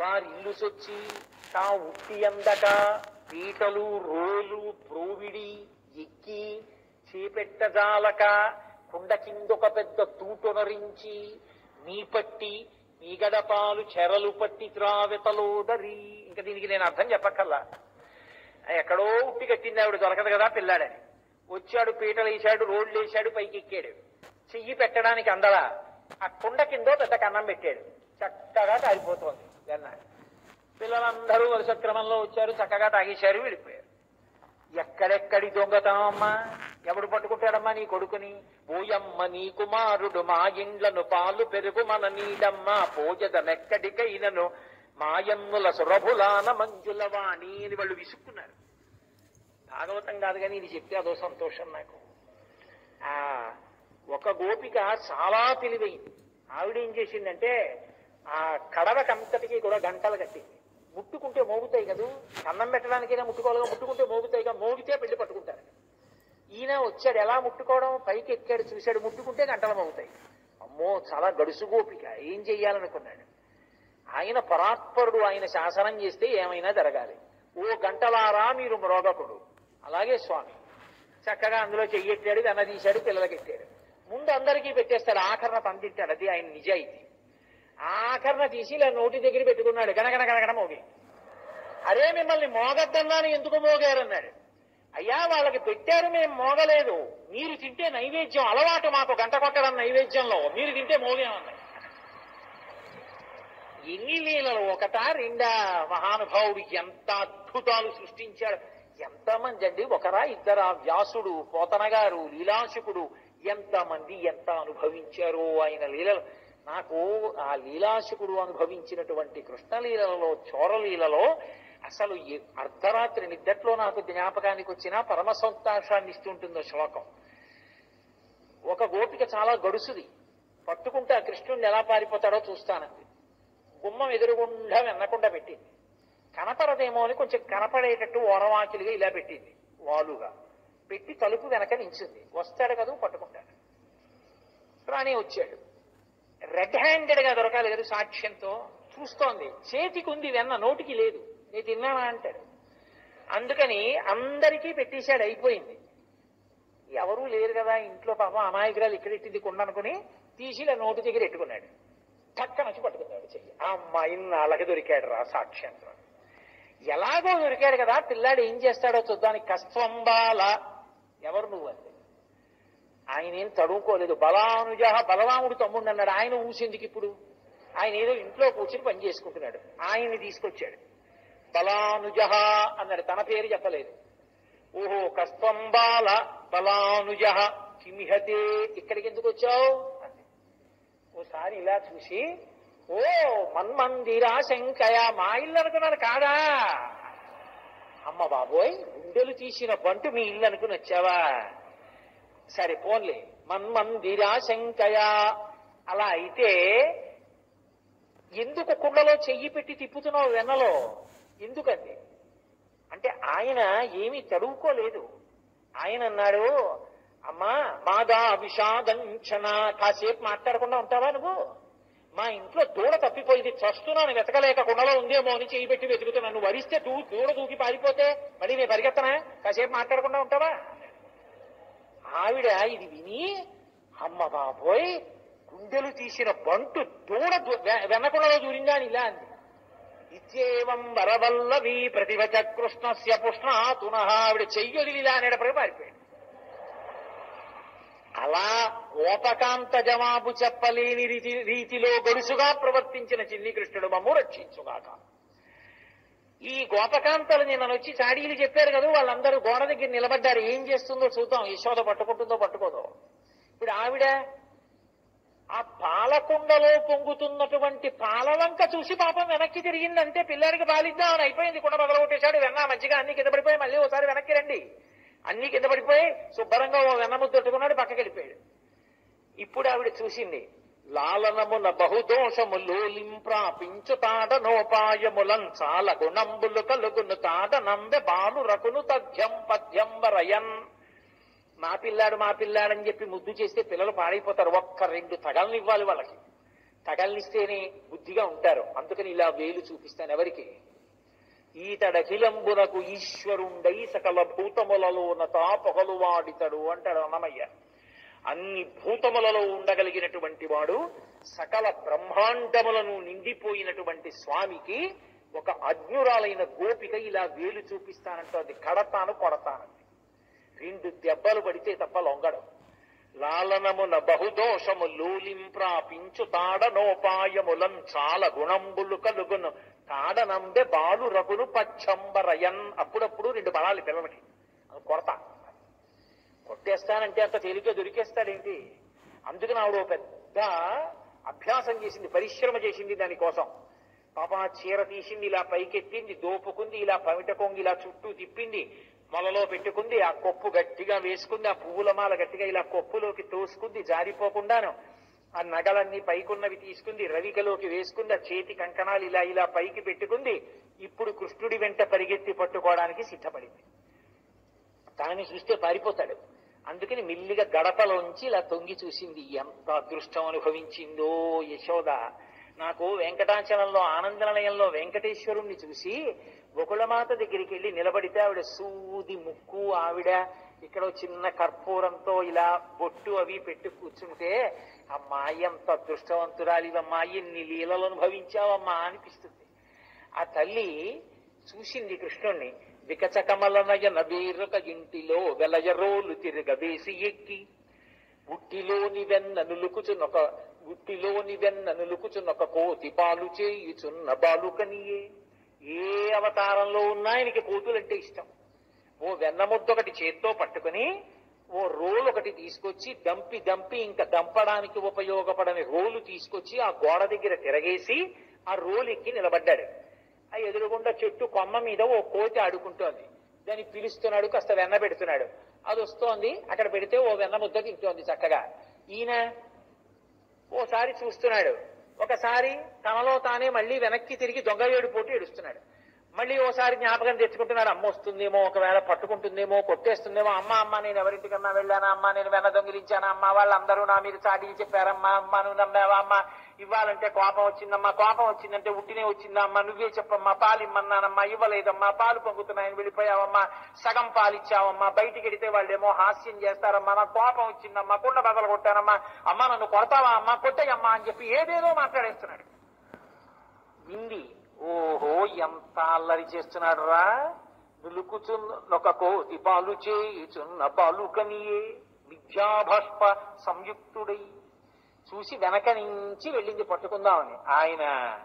వారి ఇల్లు సొచ్చి తా ఉట్టి అందక పీటలు రోలు ప్రోవిడి ఎక్కి చేపెట్టజాలక కుండ కిందొక పెద్ద తూటొనరించి నీ పట్టి నీ గడపాలు చెరలు పట్టి త్రావెతలోదరి ఇంకా దీనికి నేను అర్థం చెప్పక్కల్లా ఎక్కడో ఉట్టి కట్టింది ఆవిడ దొరకదు కదా పిల్లాడని. వచ్చాడు పీటలు వేశాడు రోడ్లు వేశాడు పైకి ఎక్కాడు. చెయ్యి పెట్టడానికి అందలా. ఆ కుండ కిందో పెద్ద కన్నం పెట్టాడు. చక్కగా తాగిపోతోంది వెన్న. పిల్లలందరూ వరుస క్రమంలో వచ్చారు చక్కగా తాగేశారు వెళ్ళిపోయారు. ఎక్కడెక్కడి దొంగతనం అమ్మా? ఎవడు పట్టుకుంటాడమ్మా నీ కొడుకుని? పోయమ్మ నీ కుమారుడు మా ఇండ్లను పాలు పెరుగు మన నీడమ్మ పోజదనెక్కడికైనను మాయమ్ముల సురభులాన మంజుల వాణి అని వాళ్ళు విసుక్కున్నారు. భాగవతం కాదు కానీ ఇది చెప్తే అదో సంతోషం నాకు. ఆ ఒక గోపిక చాలా తెలివైంది. ఆవిడ ఏం చేసిందంటే ఆ కడవకంతటికి కూడా గంటలు కట్టింది. ముట్టుకుంటే మోగుతాయి కదా? అన్నం పెట్టడానికైనా ముట్టుకోవాలిగా ముట్టుకుంటే మోగుతాయిగా మోగితే పెళ్ళి పట్టుకుంటారు. ఈయన వచ్చాడు ఎలా ముట్టుకోవడం? పైకి ఎక్కాడు చూశాడు ముట్టుకుంటే గంటలు మోగుతాయి. అమ్మో చాలా గడుసు గోపిక. ఏం చెయ్యాలనుకున్నాడు? ఆయన పరాత్పరుడు ఆయన శాసనం చేస్తే ఏమైనా జరగాలి. ఓ గంటలారా మీరు మ్రోగకుడు? అలాగే స్వామి. చక్కగా అందులో చెయ్యెట్టాడు వెన్న తీశాడు పిల్లలకి ఎట్టాడు ముందు అందరికీ పెట్టేస్తాడు ఆఖరణ పందింటాడు అది ఆయన నిజాయితీ. ఆఖరణ తీసి ఇలా నోటి దగ్గర పెట్టుకున్నాడు. గనగన గనగన మోగి. అరే మిమ్మల్ని మోగద్దన్నాను ఎందుకు మోగారన్నాడు. అయ్యా వాళ్ళకి పెట్టారు మేము మోగలేదు. మీరు తింటే నైవేద్యం అలవాటు మాకు గంట కొట్టడం నైవేద్యంలో. మీరు తింటే మోగామన్నాడు. ఎన్ని లీలలు ఒకట రెండా? మహానుభావుడు ఎంత అద్భుతాలు సృష్టించాడు. ఎంతమంది అండి ఒకరా ఇద్దరా? వ్యాసుడు పోతనగారు లీలాశకుడు ఎంతమంది ఎంత అనుభవించారో ఆయన లీలలు. నాకు ఆ లీలాశకుడు అనుభవించినటువంటి కృష్ణలీలలో చోరలీలలో అసలు అర్ధరాత్రి నిద్దట్లో నాకు జ్ఞాపకానికి వచ్చిన పరమ సంతోషాన్ని ఇస్తుంటుంది శ్లోకం. ఒక గోపిక చాలా గడుసుది. పట్టుకుంటే ఆ కృష్ణుడిని ఎలా పారిపోతాడో చూస్తానంది. గుమ్మం ఎదురుగుండా వెన్నకుండా పెట్టింది. కనపడదేమో అని కొంచెం కనపడేటట్టు ఓరవాకిలిగా ఇలా పెట్టింది వాలుగా. పెట్టి తలుపు వెనక నించింది. వస్తాడు కదా పట్టుకుంటాడు. రాణి వచ్చాడు. రెడ్ హ్యాండెడ్గా దొరకాలి కదా సాక్ష్యంతో. చూస్తోంది. చేతికి ఉంది వెన్న నోటికి లేదు. నేను తిన్నానా? అంటాడు. అందుకని అందరికీ పెట్టేశాడు అయిపోయింది. ఎవరూ లేరు కదా ఇంట్లో పాపం అమాయకురాలు ఇక్కడ ఎట్టింది కొండనుకుని తీసి ఇలా నోటి దగ్గర ఎట్టుకున్నాడు. పక్కన నుంచి పట్టుకున్నాడు చెయ్యి. ఆ అమ్మాయి అలాగే దొరికాడు రా సాక్ష్యంతో. ఎలాగో దొరికాడు కదా పిల్లాడు ఏం చేస్తాడో చూద్దానికి కస్వంబాల ఎవరు నువ్వు అంది ఆయన ఏం తడుముకోలేదు బలానుజ బలరాముడు తమ్ముడు అన్నాడు. ఆయన ఊసిందికి ఇప్పుడు? ఆయన ఏదో ఇంట్లో కూర్చుని పని చేసుకుంటున్నాడు. ఆయన్ని తీసుకొచ్చాడు. బలానుజ అన్నాడు. తన పేరు చెప్పలేదు. ఓహో కస్వంబాల బలానుజ కిమిహతే. ఇక్కడికి ఎందుకు వచ్చావు? అంది. ఓసారి ఇలా చూసి ఓ మన్మందిరా శంకయ మా ఇల్లు అనుకున్నాను కాదా? అమ్మ బాబోయ్ గుండెలు తీసిన బంటు మీ ఇల్లు అనుకుని వచ్చావా? సరే పోన్లే. మన్మందిరా శంకయ అలా అయితే ఎందుకు కుండలో చెయ్యి పెట్టి తిప్పుతున్నావు వెన్నలో? ఎందుకండి? అంటే ఆయన ఏమీ చదువుకోలేదు. ఆయన అన్నాడు అమ్మా మాదా విషాదంచన కాసేపు మాట్లాడకుండా ఉంటావా నువ్వు? మా ఇంట్లో దూడ తప్పిపోయింది. చస్తున్నాను వెతకలేక కుండలో ఉందేమో అని చేయి పెట్టి వెతుకుతున్నాను నువ్వు వరిస్తే దూ దూడ దూకి పారిపోతే మళ్ళీ నేను పరిగెత్తనా? కాసేపు మాట్లాడకుండా ఉంటావా? ఆవిడ ఇది విని అమ్మ బాబోయ్ గుండెలు తీసిన బంటు దూడ దు- వె- దూరిందా అని ఇలా అంది. ఇచ్చేవం వరవల్లవి ప్రతివచ కృష్ణస్య పుష్ణాతున. ఆవిడ చెయ్యొదిలి ఇలా అనేటప్పటికీ పారిపోయాడు అలా ఓపకాంత జవాబు చెప్పలేని రీతి రీతిలో గడుసుగా ప్రవర్తించిన చిన్ని కృష్ణుడు మమ్ము రక్షించుగాక. ఈ గోపకాంతలు నిన్న వచ్చి చాడీలు చెప్పారు కదా వాళ్ళందరూ గోడ దగ్గర నిలబడ్డారు. ఏం చేస్తుందో చూద్దాం యశోద పట్టుకుంటుందో పట్టుకోదో. ఇప్పుడు ఆవిడ ఆ పాలకుండలో పొంగుతున్నటువంటి పాలవంక చూసి పాపం వెనక్కి తిరిగింది అంతే పిల్లాడికి బాలిద్దామని అయిపోయింది. కూడా మొదలు కొట్టేశాడు వెన్న మజ్జిగ అన్ని కింద పడిపోయి మళ్ళీ ఒకసారి వెనక్కి రండి. అన్ని కింద పడిపోయి శుభ్రంగా ఓ వెన్న ముద్ద పెట్టుకున్నాడు పక్కకి వెళ్ళిపోయాడు. ఇప్పుడు ఆవిడ చూసింది లాలనమున బహుదోషము లోలింప్రాపించు తాడనోపాయములం చాల గుణంబులు కలుగును తాడనంబె బాలు రకును తథ్యం పథ్యం వరయన్. మా పిల్లాడు మా పిల్లాడని చెప్పి ముద్దు చేస్తే పిల్లలు పాడైపోతారు. ఒక్క రెండు తగల్ని ఇవ్వాలి వాళ్ళకి. తగల్నిస్తేనే బుద్ధిగా ఉంటారు. అందుకని ఇలా వేలు చూపిస్తాను ఎవరికి? ఈతడఖిలంబునకు ఈశ్వరుండై సకల భూతములలోన తాపొగలు వాడితడు అంటాడు అన్నమయ్య అన్ని భూతములలో ఉండగలిగినటువంటి వాడు సకల బ్రహ్మాండములను నిండిపోయినటువంటి స్వామికి ఒక అజ్ఞురాలైన గోపిక ఇలా వేలు చూపిస్తానంటోంది కడతాను కొడతానంది. రెండు దెబ్బలు పడితే తప్ప లొంగడం. లాలనమున బహుదోషము లూలింప్రాపించు తాడనోపాయములం చాలా గుణంబులు కలుగును. తాడనంబె బాలు రఘును పచ్చంబరయన్. అప్పుడప్పుడు రెండు బలాలి పిల్లలకి. అది కొడత కొట్టేస్తానంటే అంత తేలికే దొరికేస్తాడేంటి? అందుకని ఆవిడ పెద్ద అభ్యాసం చేసింది పరిశ్రమ చేసింది దానికోసం. పాప చీర తీసింది ఇలా పైకెత్తింది దోపుకుంది ఇలా పమిట కొంగి ఇలా చుట్టూ తిప్పింది మొలలో పెట్టుకుంది ఆ కొప్పు గట్టిగా వేసుకుంది ఆ పువ్వుల మాల గట్టిగా ఇలా కొప్పులోకి తోసుకుంది జారిపోకుండాను ఆ నగలన్నీ పైకున్నవి తీసుకుంది రవికలోకి వేసుకుంది ఆ చేతి కంకణాలు ఇలా ఇలా పైకి పెట్టుకుంది. ఇప్పుడు కృష్ణుడి వెంట పరిగెత్తి పట్టుకోవడానికి సిద్ధపడింది. తనని చూస్తే పారిపోతాడు. అందుకని మెల్లిగా గడపలోంచి ఇలా తొంగి చూసింది ఎంత అదృష్టం అనుభవించిందో యశోద. నాకు వెంకటాచలంలో ఆనందనిలయంలో వెంకటేశ్వరుణ్ణి చూసి గోకులమాత దగ్గరికి వెళ్ళి నిలబడితే ఆవిడ సూది ముక్కు ఆవిడ ఇక్కడ చిన్న కర్పూరంతో ఇలా బొట్టు అవి పెట్టి కూర్చుంటే అమ్మా ఎంత అదృష్టవంతురాలివమ్మా ఎన్ని లీలలు అనుభవించావమ్మా అనిపిస్తుంది. ఆ తల్లి చూసింది కృష్ణుణ్ణి. వికచకమలనయన వేరొక ఇంటిలో వెలయరోలు తిరగవేసి ఎక్కి. ఉట్టిలోని వెన్ననులుకుచునొక బుట్టిలోని ఉట్టిలోని వెన్న కోతి పాలు చేయుచున్న బాలుకనియే. ఏ అవతారంలో ఉన్నా ఆయనకి కోతులంటే ఇష్టం. ఓ వెన్న ముద్ద ఒకటి చేత్తో పట్టుకుని ఓ రోల్ ఒకటి తీసుకొచ్చి దంపి దంపి ఇంకా దంపడానికి ఉపయోగపడని రోలు తీసుకొచ్చి ఆ గోడ దగ్గర తిరగేసి ఆ రోలు ఎక్కి నిలబడ్డాడు. ఆ ఎదురుగుండా చెట్టు కొమ్మ మీద ఓ కోతి ఆడుకుంటోంది. దాన్ని పిలుస్తున్నాడు కాస్త వెన్న పెడుతున్నాడు. అది వస్తోంది అక్కడ పెడితే ఓ వెన్న ముద్ద తింటోంది చక్కగా. ఈయన ఓసారి చూస్తున్నాడు. ఒకసారి తనలో తానే మళ్ళీ వెనక్కి తిరిగి దొంగ ఏడు పోటీ ఏడుస్తున్నాడు. మళ్ళీ ఓసారి జ్ఞాపకం తెచ్చుకుంటున్నాడు అమ్మ వస్తుందేమో ఒకవేళ పట్టుకుంటుందేమో కొట్టేస్తుందేమో అమ్మ అమ్మ నేను ఎవరింటికన్నా వెళ్ళానా అమ్మ నేను వెన్న దొంగిలించానా అమ్మ వాళ్ళందరూ నా మీద చాటికి చెప్పారమ్మా అమ్మ నువ్వు నమ్మావా అమ్మ ఇవ్వాలంటే కోపం వచ్చిందమ్మా కోపం వచ్చిందంటే ఉట్టినే వచ్చిందమ్మా నువ్వే చెప్పమ్మా పాలు ఇమ్మన్నానమ్మా ఇవ్వలేదమ్మా పాలు పొంగుతున్నాయని వెళ్ళిపోయావమ్మా సగం పాలు ఇచ్చావమ్మా బయటికి వెడితే వాళ్ళేమో హాస్యం చేస్తారమ్మా నాకు కోపం వచ్చిందమ్మా కుండ బదలు కొట్టానమ్మా అమ్మ నన్ను కొడతావా అమ్మా కొట్టేయమ్మా అని చెప్పి ఏదేదో మాట్లాడేస్తున్నాడు. వింది ఓహో ఎంత అల్లరి చేస్తున్నాడు రా నిలుకుచున్నొక కోతి పాలు చేయుచున్న బాలుకనియే విద్యాభష్ప సంయుక్తుడై. చూసి వెనక నుంచి వెళ్ళింది పట్టుకుందామని. ఆయన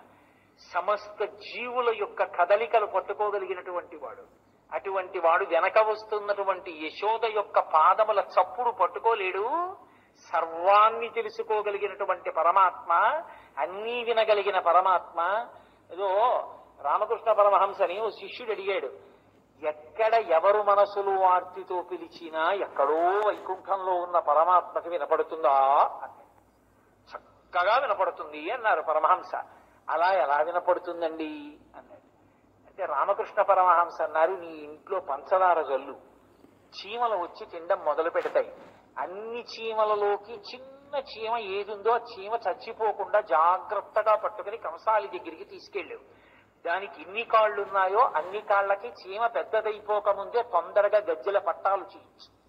సమస్త జీవుల యొక్క కదలికలు పట్టుకోగలిగినటువంటి వాడు. అటువంటి వాడు వెనక వస్తున్నటువంటి యశోద యొక్క పాదముల చప్పుడు పట్టుకోలేడు. సర్వాన్ని తెలుసుకోగలిగినటువంటి పరమాత్మ అన్నీ వినగలిగిన పరమాత్మ ఏదో రామకృష్ణ పరమహంసని ఓ శిష్యుడు అడిగాడు ఎక్కడ ఎవరు మనసులు ఆర్తితో పిలిచినా ఎక్కడో వైకుంఠంలో ఉన్న పరమాత్మకి వినపడుతుందా? చక్కగా వినపడుతుంది అన్నారు పరమహంస. అలా ఎలా వినపడుతుందండి? అన్నాడు. అంటే రామకృష్ణ పరమహంస అన్నారు నీ ఇంట్లో పంచదార జల్లు చీమలు వచ్చి తినడం మొదలు పెడతాయి. అన్ని చీమలలోకి చిన్న చీమ ఏదుందో ఆ చీమ చచ్చిపోకుండా జాగ్రత్తగా పట్టుకుని కంసాలి దగ్గరికి తీసుకెళ్ళావు. దానికి ఎన్ని కాళ్ళు ఉన్నాయో అన్ని కాళ్ళకి చీమ పెద్దదైపోక ముందే తొందరగా గజ్జెల పట్టాలు చేయించు.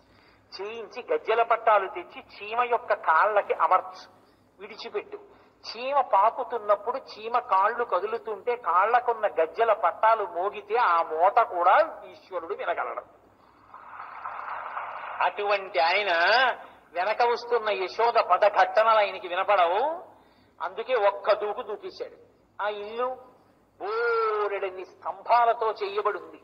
చేయించి గజ్జెల పట్టాలు తెచ్చి చీమ యొక్క కాళ్ళకి అమర్చు. విడిచిపెట్టు. చీమ పాకుతున్నప్పుడు చీమ కాళ్ళు కదులుతుంటే కాళ్ళకున్న గజ్జెల పట్టాలు మోగితే ఆ మూట కూడా ఈశ్వరుడు వినగలడు. అటువంటి ఆయన వెనక వస్తున్న యశోద పద ఘట్టనలు ఆయనకి వినపడవు. అందుకే ఒక్క దూకు దూకేశాడు. ఆ ఇల్లు బోరెడన్ని స్తంభాలతో చేయబడింది.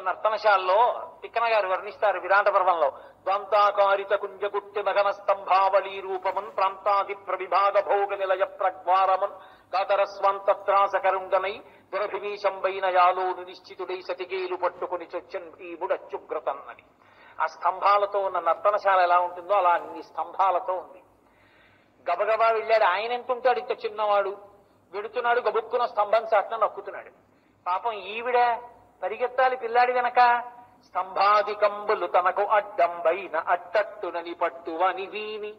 నర్తనశాలలో తిక్కన గారు వర్ణిస్తారు విరాట పర్వంలో. ద్వంతాకారిత కుంజగుట్టి మగన స్తంభావళీ రూపమున్ ప్రాంతాది ప్రవిభాగ భోగ నిలయ ప్రగ్వారమున్ కాతరస్వంతత్రాసకరుండనై దురభిమీశంబైన యాలోను నిశ్చితుడై సతికేలు పట్టుకుని చొచ్చన్ భీముడచ్చుగ్రతన్నది. ఆ స్తంభాలతో ఉన్న నర్తనశాల ఎలా ఉంటుందో అలా అన్ని స్తంభాలతో ఉంది. గబగబా వెళ్ళాడు. ఆయన ఎంత ఉంటాడు ఇంత చిన్నవాడు వెడుతున్నాడు గబుక్కున స్తంభం చాటున నొక్కుతున్నాడు. పాపం ఈవిడ పరిగెత్తాలి పిల్లాడి గనక స్తంభాధికంబులు తనకు అడ్డంబైన అట్టట్టునని పట్టువని వీని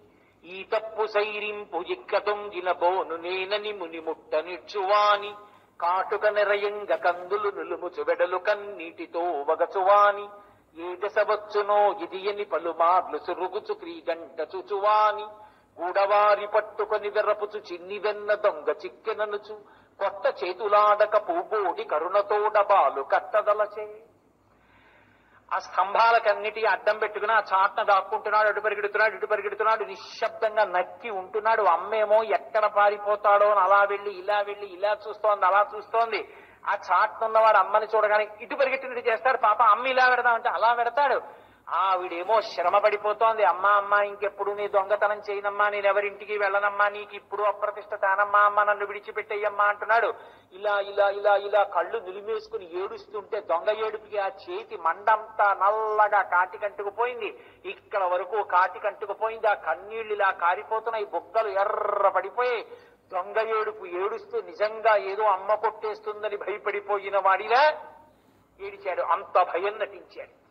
ఈ తప్పు సైరింపు ఇక్కతొంగిన బోను నేనని ముని ముట్ట నిడ్చువాని కాటుక నిరయంగ కందులు నులుముచు వెడలు కన్నీటితో వగచువాని ఏ దశ ఇది పలుమార్లు సురుగుచు క్రీగంట చుచువాని గూడవారి పట్టుకొని వెర్రపుచు చిన్ని వెన్న దొంగ చిక్కెననుచు కొత్త చేతులాడక పూబోడి కరుణతోడబాలు కట్టదలచే. ఆ స్తంభాలకన్నిటి అడ్డం పెట్టుకుని ఆ చాట్న దాక్కుంటున్నాడు అటు పరిగెడుతున్నాడు ఇటు పరిగెడుతున్నాడు నిశ్శబ్దంగా నక్కి ఉంటున్నాడు. అమ్మేమో ఎక్కడ పారిపోతాడో అని అలా వెళ్ళి ఇలా వెళ్ళి ఇలా చూస్తోంది అలా చూస్తోంది. ఆ చాట్ ఉన్నవాడు అమ్మని చూడగానే ఇటు పరిగెట్టినట్టు చేస్తాడు. పాప అమ్మ ఇలా పెడదామంటే అలా పెడతాడు. ఆవిడేమో శ్రమ పడిపోతోంది అమ్మా అమ్మ ఇంకెప్పుడు నీ దొంగతనం చేయనమ్మా నేను ఎవరింటికి వెళ్ళనమ్మా నీకు ఇప్పుడు అప్రతిష్ట తానమ్మా అమ్మ నన్ను విడిచిపెట్టేయమ్మా అంటున్నాడు. ఇలా ఇలా ఇలా ఇలా కళ్ళు నిలిమేసుకుని ఏడుస్తుంటే దొంగ ఏడుపుకి ఆ చేతి మండంతా నల్లగా కాటి కంటుకుపోయింది ఇక్కడ వరకు కాటి కంటుకుపోయింది ఆ కన్నీళ్ళు ఇలా కారిపోతున్నాయి. బుగ్గలు ఎర్ర పడిపోయాయి దొంగ ఏడుపు ఏడుస్తూ నిజంగా ఏదో అమ్మ కొట్టేస్తుందని భయపడిపోయిన వాడిలా ఏడిచాడు. అంత భయం నటించాడు.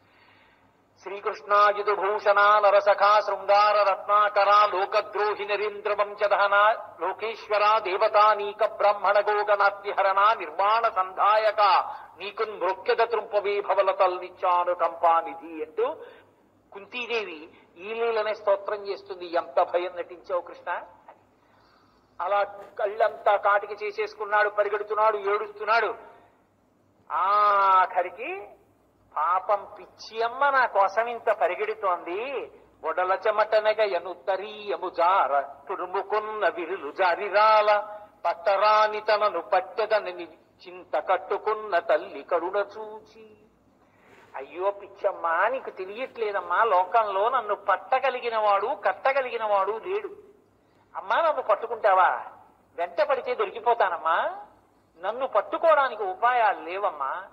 శ్రీకృష్ణాయుధభూషణ నరసఖా శృంగార రత్నాకర లోకద్రోహి నరేంద్ర వంశదహన లోకేశ్వర దేవతా నీక బ్రాహ్మణ గోగనాత్యహరణ నిర్మాణ సంధాయక నీకు నృక్యద త్రుంపవే భవలతల్ నిచ్చాను కంపానిధి అంటూ కుంతీదేవి ఈ లీలనే స్తోత్రం చేస్తుంది. ఎంత భయం నటించావు కృష్ణ? అలా కళ్ళంతా కాటికి చేసేసుకున్నాడు పరిగెడుతున్నాడు ఏడుస్తున్నాడు. ఆఖరికి పాపం పిచ్చి అమ్మ నా కోసం ఇంత పరిగెడుతోంది. బొడల చెమటనగ ఎనుత్తరీయము జార తురుముకున్న విరులు జారిరాల పట్టరాని తనను పట్టెదనని చింత కట్టుకున్న తల్లి కరుణ చూచి. అయ్యో పిచ్చమ్మా నీకు తెలియట్లేదమ్మా లోకంలో నన్ను పట్టగలిగిన వాడు కట్టగలిగిన వాడు లేడు. అమ్మా నన్ను పట్టుకుంటావా? వెంట పడితే దొరికిపోతానమ్మా. నన్ను పట్టుకోవడానికి ఉపాయాలు లేవమ్మా.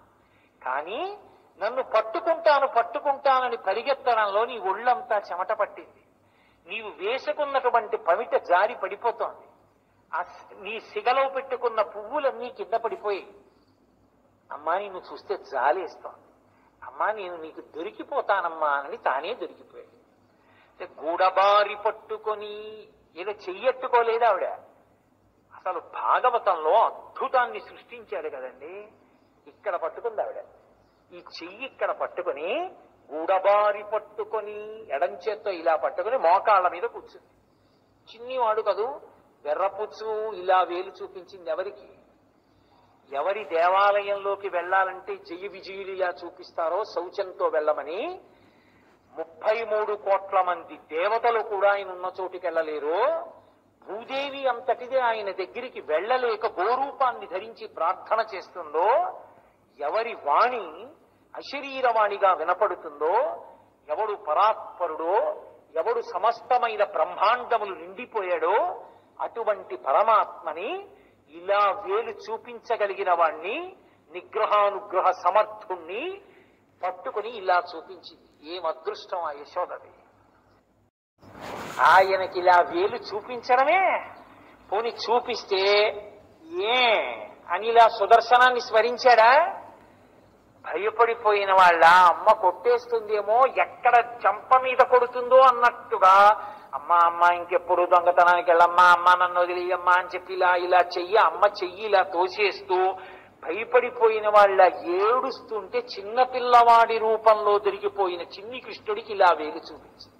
కానీ నన్ను పట్టుకుంటాను పట్టుకుంటానని పరిగెత్తడంలో నీ ఒళ్ళంతా చెమట పట్టింది. నీవు వేసుకున్నటువంటి పమిట జారి పడిపోతోంది. ఆ నీ సిగలో పెట్టుకున్న పువ్వులన్నీ కింద పడిపోయి అమ్మా నిన్ను చూస్తే జాలేస్తోంది. అమ్మా నేను నీకు దొరికిపోతానమ్మా అని తానే దొరికిపోయాడు. గూడబారి పట్టుకొని ఏదో చెయ్యెట్టుకోలేదు ఆవిడ. అసలు భాగవతంలో అద్భుతాన్ని సృష్టించాడు కదండి. ఇక్కడ పట్టుకుంది ఆవిడ. ఈ చెయ్యి ఇక్కడ పట్టుకొని గూడబారి పట్టుకొని ఎడంచేత్తో ఇలా పట్టుకుని మోకాళ్ళ మీద కూర్చుంది. చిన్నివాడు కదూ వెర్రపుచ్చు ఇలా వేలు చూపించింది ఎవరికి? ఎవరి దేవాలయంలోకి వెళ్ళాలంటే జయ విజయులు ఇలా చూపిస్తారో శౌచంతో వెళ్ళమని ముప్పై మూడు కోట్ల మంది దేవతలు కూడా ఆయన ఉన్న చోటికి వెళ్ళలేరు. భూదేవి అంతటిదే ఆయన దగ్గరికి వెళ్ళలేక గోరూపాన్ని ధరించి ప్రార్థన చేస్తుందో ఎవరి వాణి అశరీరవాణిగా వినపడుతుందో ఎవడు పరాత్పరుడో ఎవడు సమస్తమైన బ్రహ్మాండములు నిండిపోయాడో అటువంటి పరమాత్మని ఇలా వేలు చూపించగలిగిన వాణ్ణి నిగ్రహానుగ్రహ సమర్థుణ్ణి పట్టుకుని ఇలా చూపించింది. ఏం అదృష్టం ఆ యశోదది? ఆయనకి ఇలా వేలు చూపించడమే? పోని చూపిస్తే ఏ అని ఇలా సుదర్శనాన్ని స్మరించాడా? భయపడిపోయిన వాళ్ళ అమ్మ కొట్టేస్తుందేమో ఎక్కడ చంప మీద కొడుతుందో అన్నట్టుగా అమ్మ అమ్మ ఇంకెప్పుడు దొంగతనానికి వెళ్ళమ్మా అమ్మ నన్ను వదిలేయమ్మా అని చెప్పి ఇలా ఇలా చెయ్యి అమ్మ చెయ్యి ఇలా తోసేస్తూ భయపడిపోయిన వాళ్ళ ఏడుస్తుంటే చిన్న పిల్లవాడి రూపంలో దొరికిపోయిన చిన్ని కృష్ణుడికి ఇలా వేలు చూపించి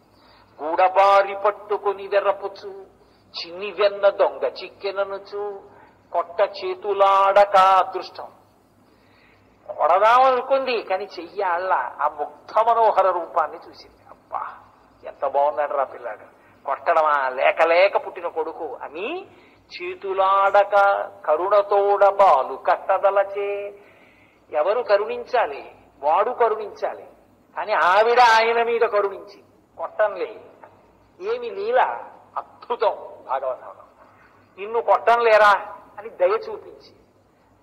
గూడబారి పట్టుకుని వెర్రపుచు చిన్ని వెన్న దొంగ చిక్కెననుచు కొట్ట చేతులాడక అదృష్టం. కొడదామనుకుంది కానీ చెయ్యాళ్ళ ఆ ముగ్ధ మనోహర రూపాన్ని చూసింది. అబ్బా ఎంత బాగున్నాడు రా పిల్లాడు. కొట్టడమా? లేక లేక పుట్టిన కొడుకు. అని చేతులాడక కరుణతోడ పాలు కట్టదలచే. ఎవరు కరుణించాలి? వాడు కరుణించాలి. కానీ ఆవిడ ఆయన మీద కరుణించి కొట్టంలే ఏమి లీల? అద్భుతం భాగవతంలో. నిన్ను కొట్టంలేరా అని దయ చూపించి.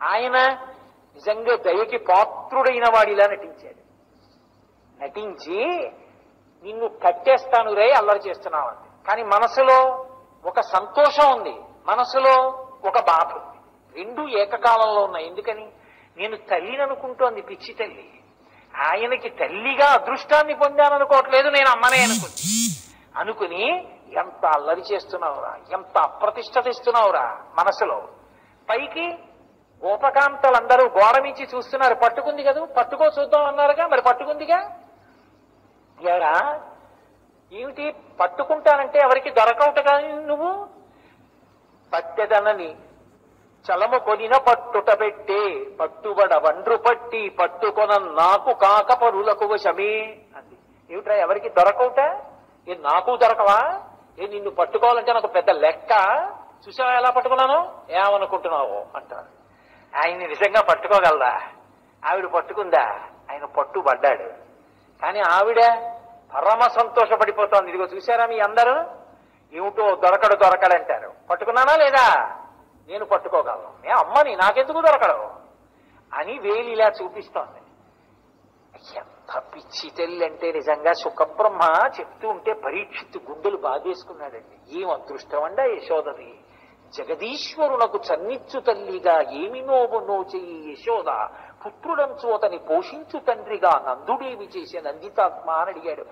ఆయన నిజంగా దయకి పాత్రుడైన వాడిలా నటించాడు. నటించి నిన్ను కట్టేస్తాను రే అల్లరి చేస్తున్నావంది కానీ మనసులో ఒక సంతోషం ఉంది. మనసులో ఒక బాధ ఉంది. రెండు ఏకకాలంలో ఉన్నాయి. ఎందుకని? నేను తల్లిని అనుకుంటోంది పిచ్చి తల్లి. ఆయనకి తల్లిగా అదృష్టాన్ని పొందాననుకోవట్లేదు నేను అమ్మనే అనుకుంది. అనుకుని ఎంత అల్లరి చేస్తున్నావురా ఎంత అప్రతిష్ట తెస్తున్నావురా మనసులో. పైకి గోపకాంతలందరూ గోడమించి చూస్తున్నారు. పట్టుకుంది కదా? పట్టుకో చూద్దాం అన్నారుగా? మరి పట్టుకుందిగా? ఎవరా ఏమిటి? పట్టుకుంటానంటే ఎవరికి దొరకవుట కానీ నువ్వు? పట్టెదనని చలము కొనిన పట్టుట పెట్టే పట్టుబడ వండ్రు పట్టి పట్టుకొన నాకు కాక పరులకు వశమే అంది. ఏమిట్రా ఎవరికి దొరకవుట? ఏ నాకు దొరకవా? ఏ నిన్ను పట్టుకోవాలంటే నాకు పెద్ద లెక్క. చూసావా ఎలా పట్టుకున్నాను? ఏమనుకుంటున్నావు అంటారు ఆయన్ని నిజంగా పట్టుకోగలరా ఆవిడ పట్టుకుందా? ఆయన పట్టుబడ్డాడు. కానీ ఆవిడ పరమ సంతోషపడిపోతోంది. ఇదిగో చూసారా మీ అందరూ? ఏమిటో దొరకడు దొరకడంటారు. పట్టుకున్నానా లేదా? నేను పట్టుకోగలను. నే అమ్మని నాకెందుకు దొరకడు? అని వేలు ఇలా చూపిస్తోంది. ఎంత పిచ్చి తెల్లి అంటే నిజంగా సుఖబ్రహ్మ చెప్తూ ఉంటే పరీక్షిత్తు గుండెలు బాధేసుకున్నాడండి. ఏం అదృష్టం అండ యశోదది? జగదీశ్వరునకు చన్నిచ్చు తల్లిగా ఏమి నోవు నోచెయ్యి యశోద? పుత్రుడంచు అతని పోషించు తండ్రిగా నందుడేమి చేసే నందితాత్మ అని అడిగాడు.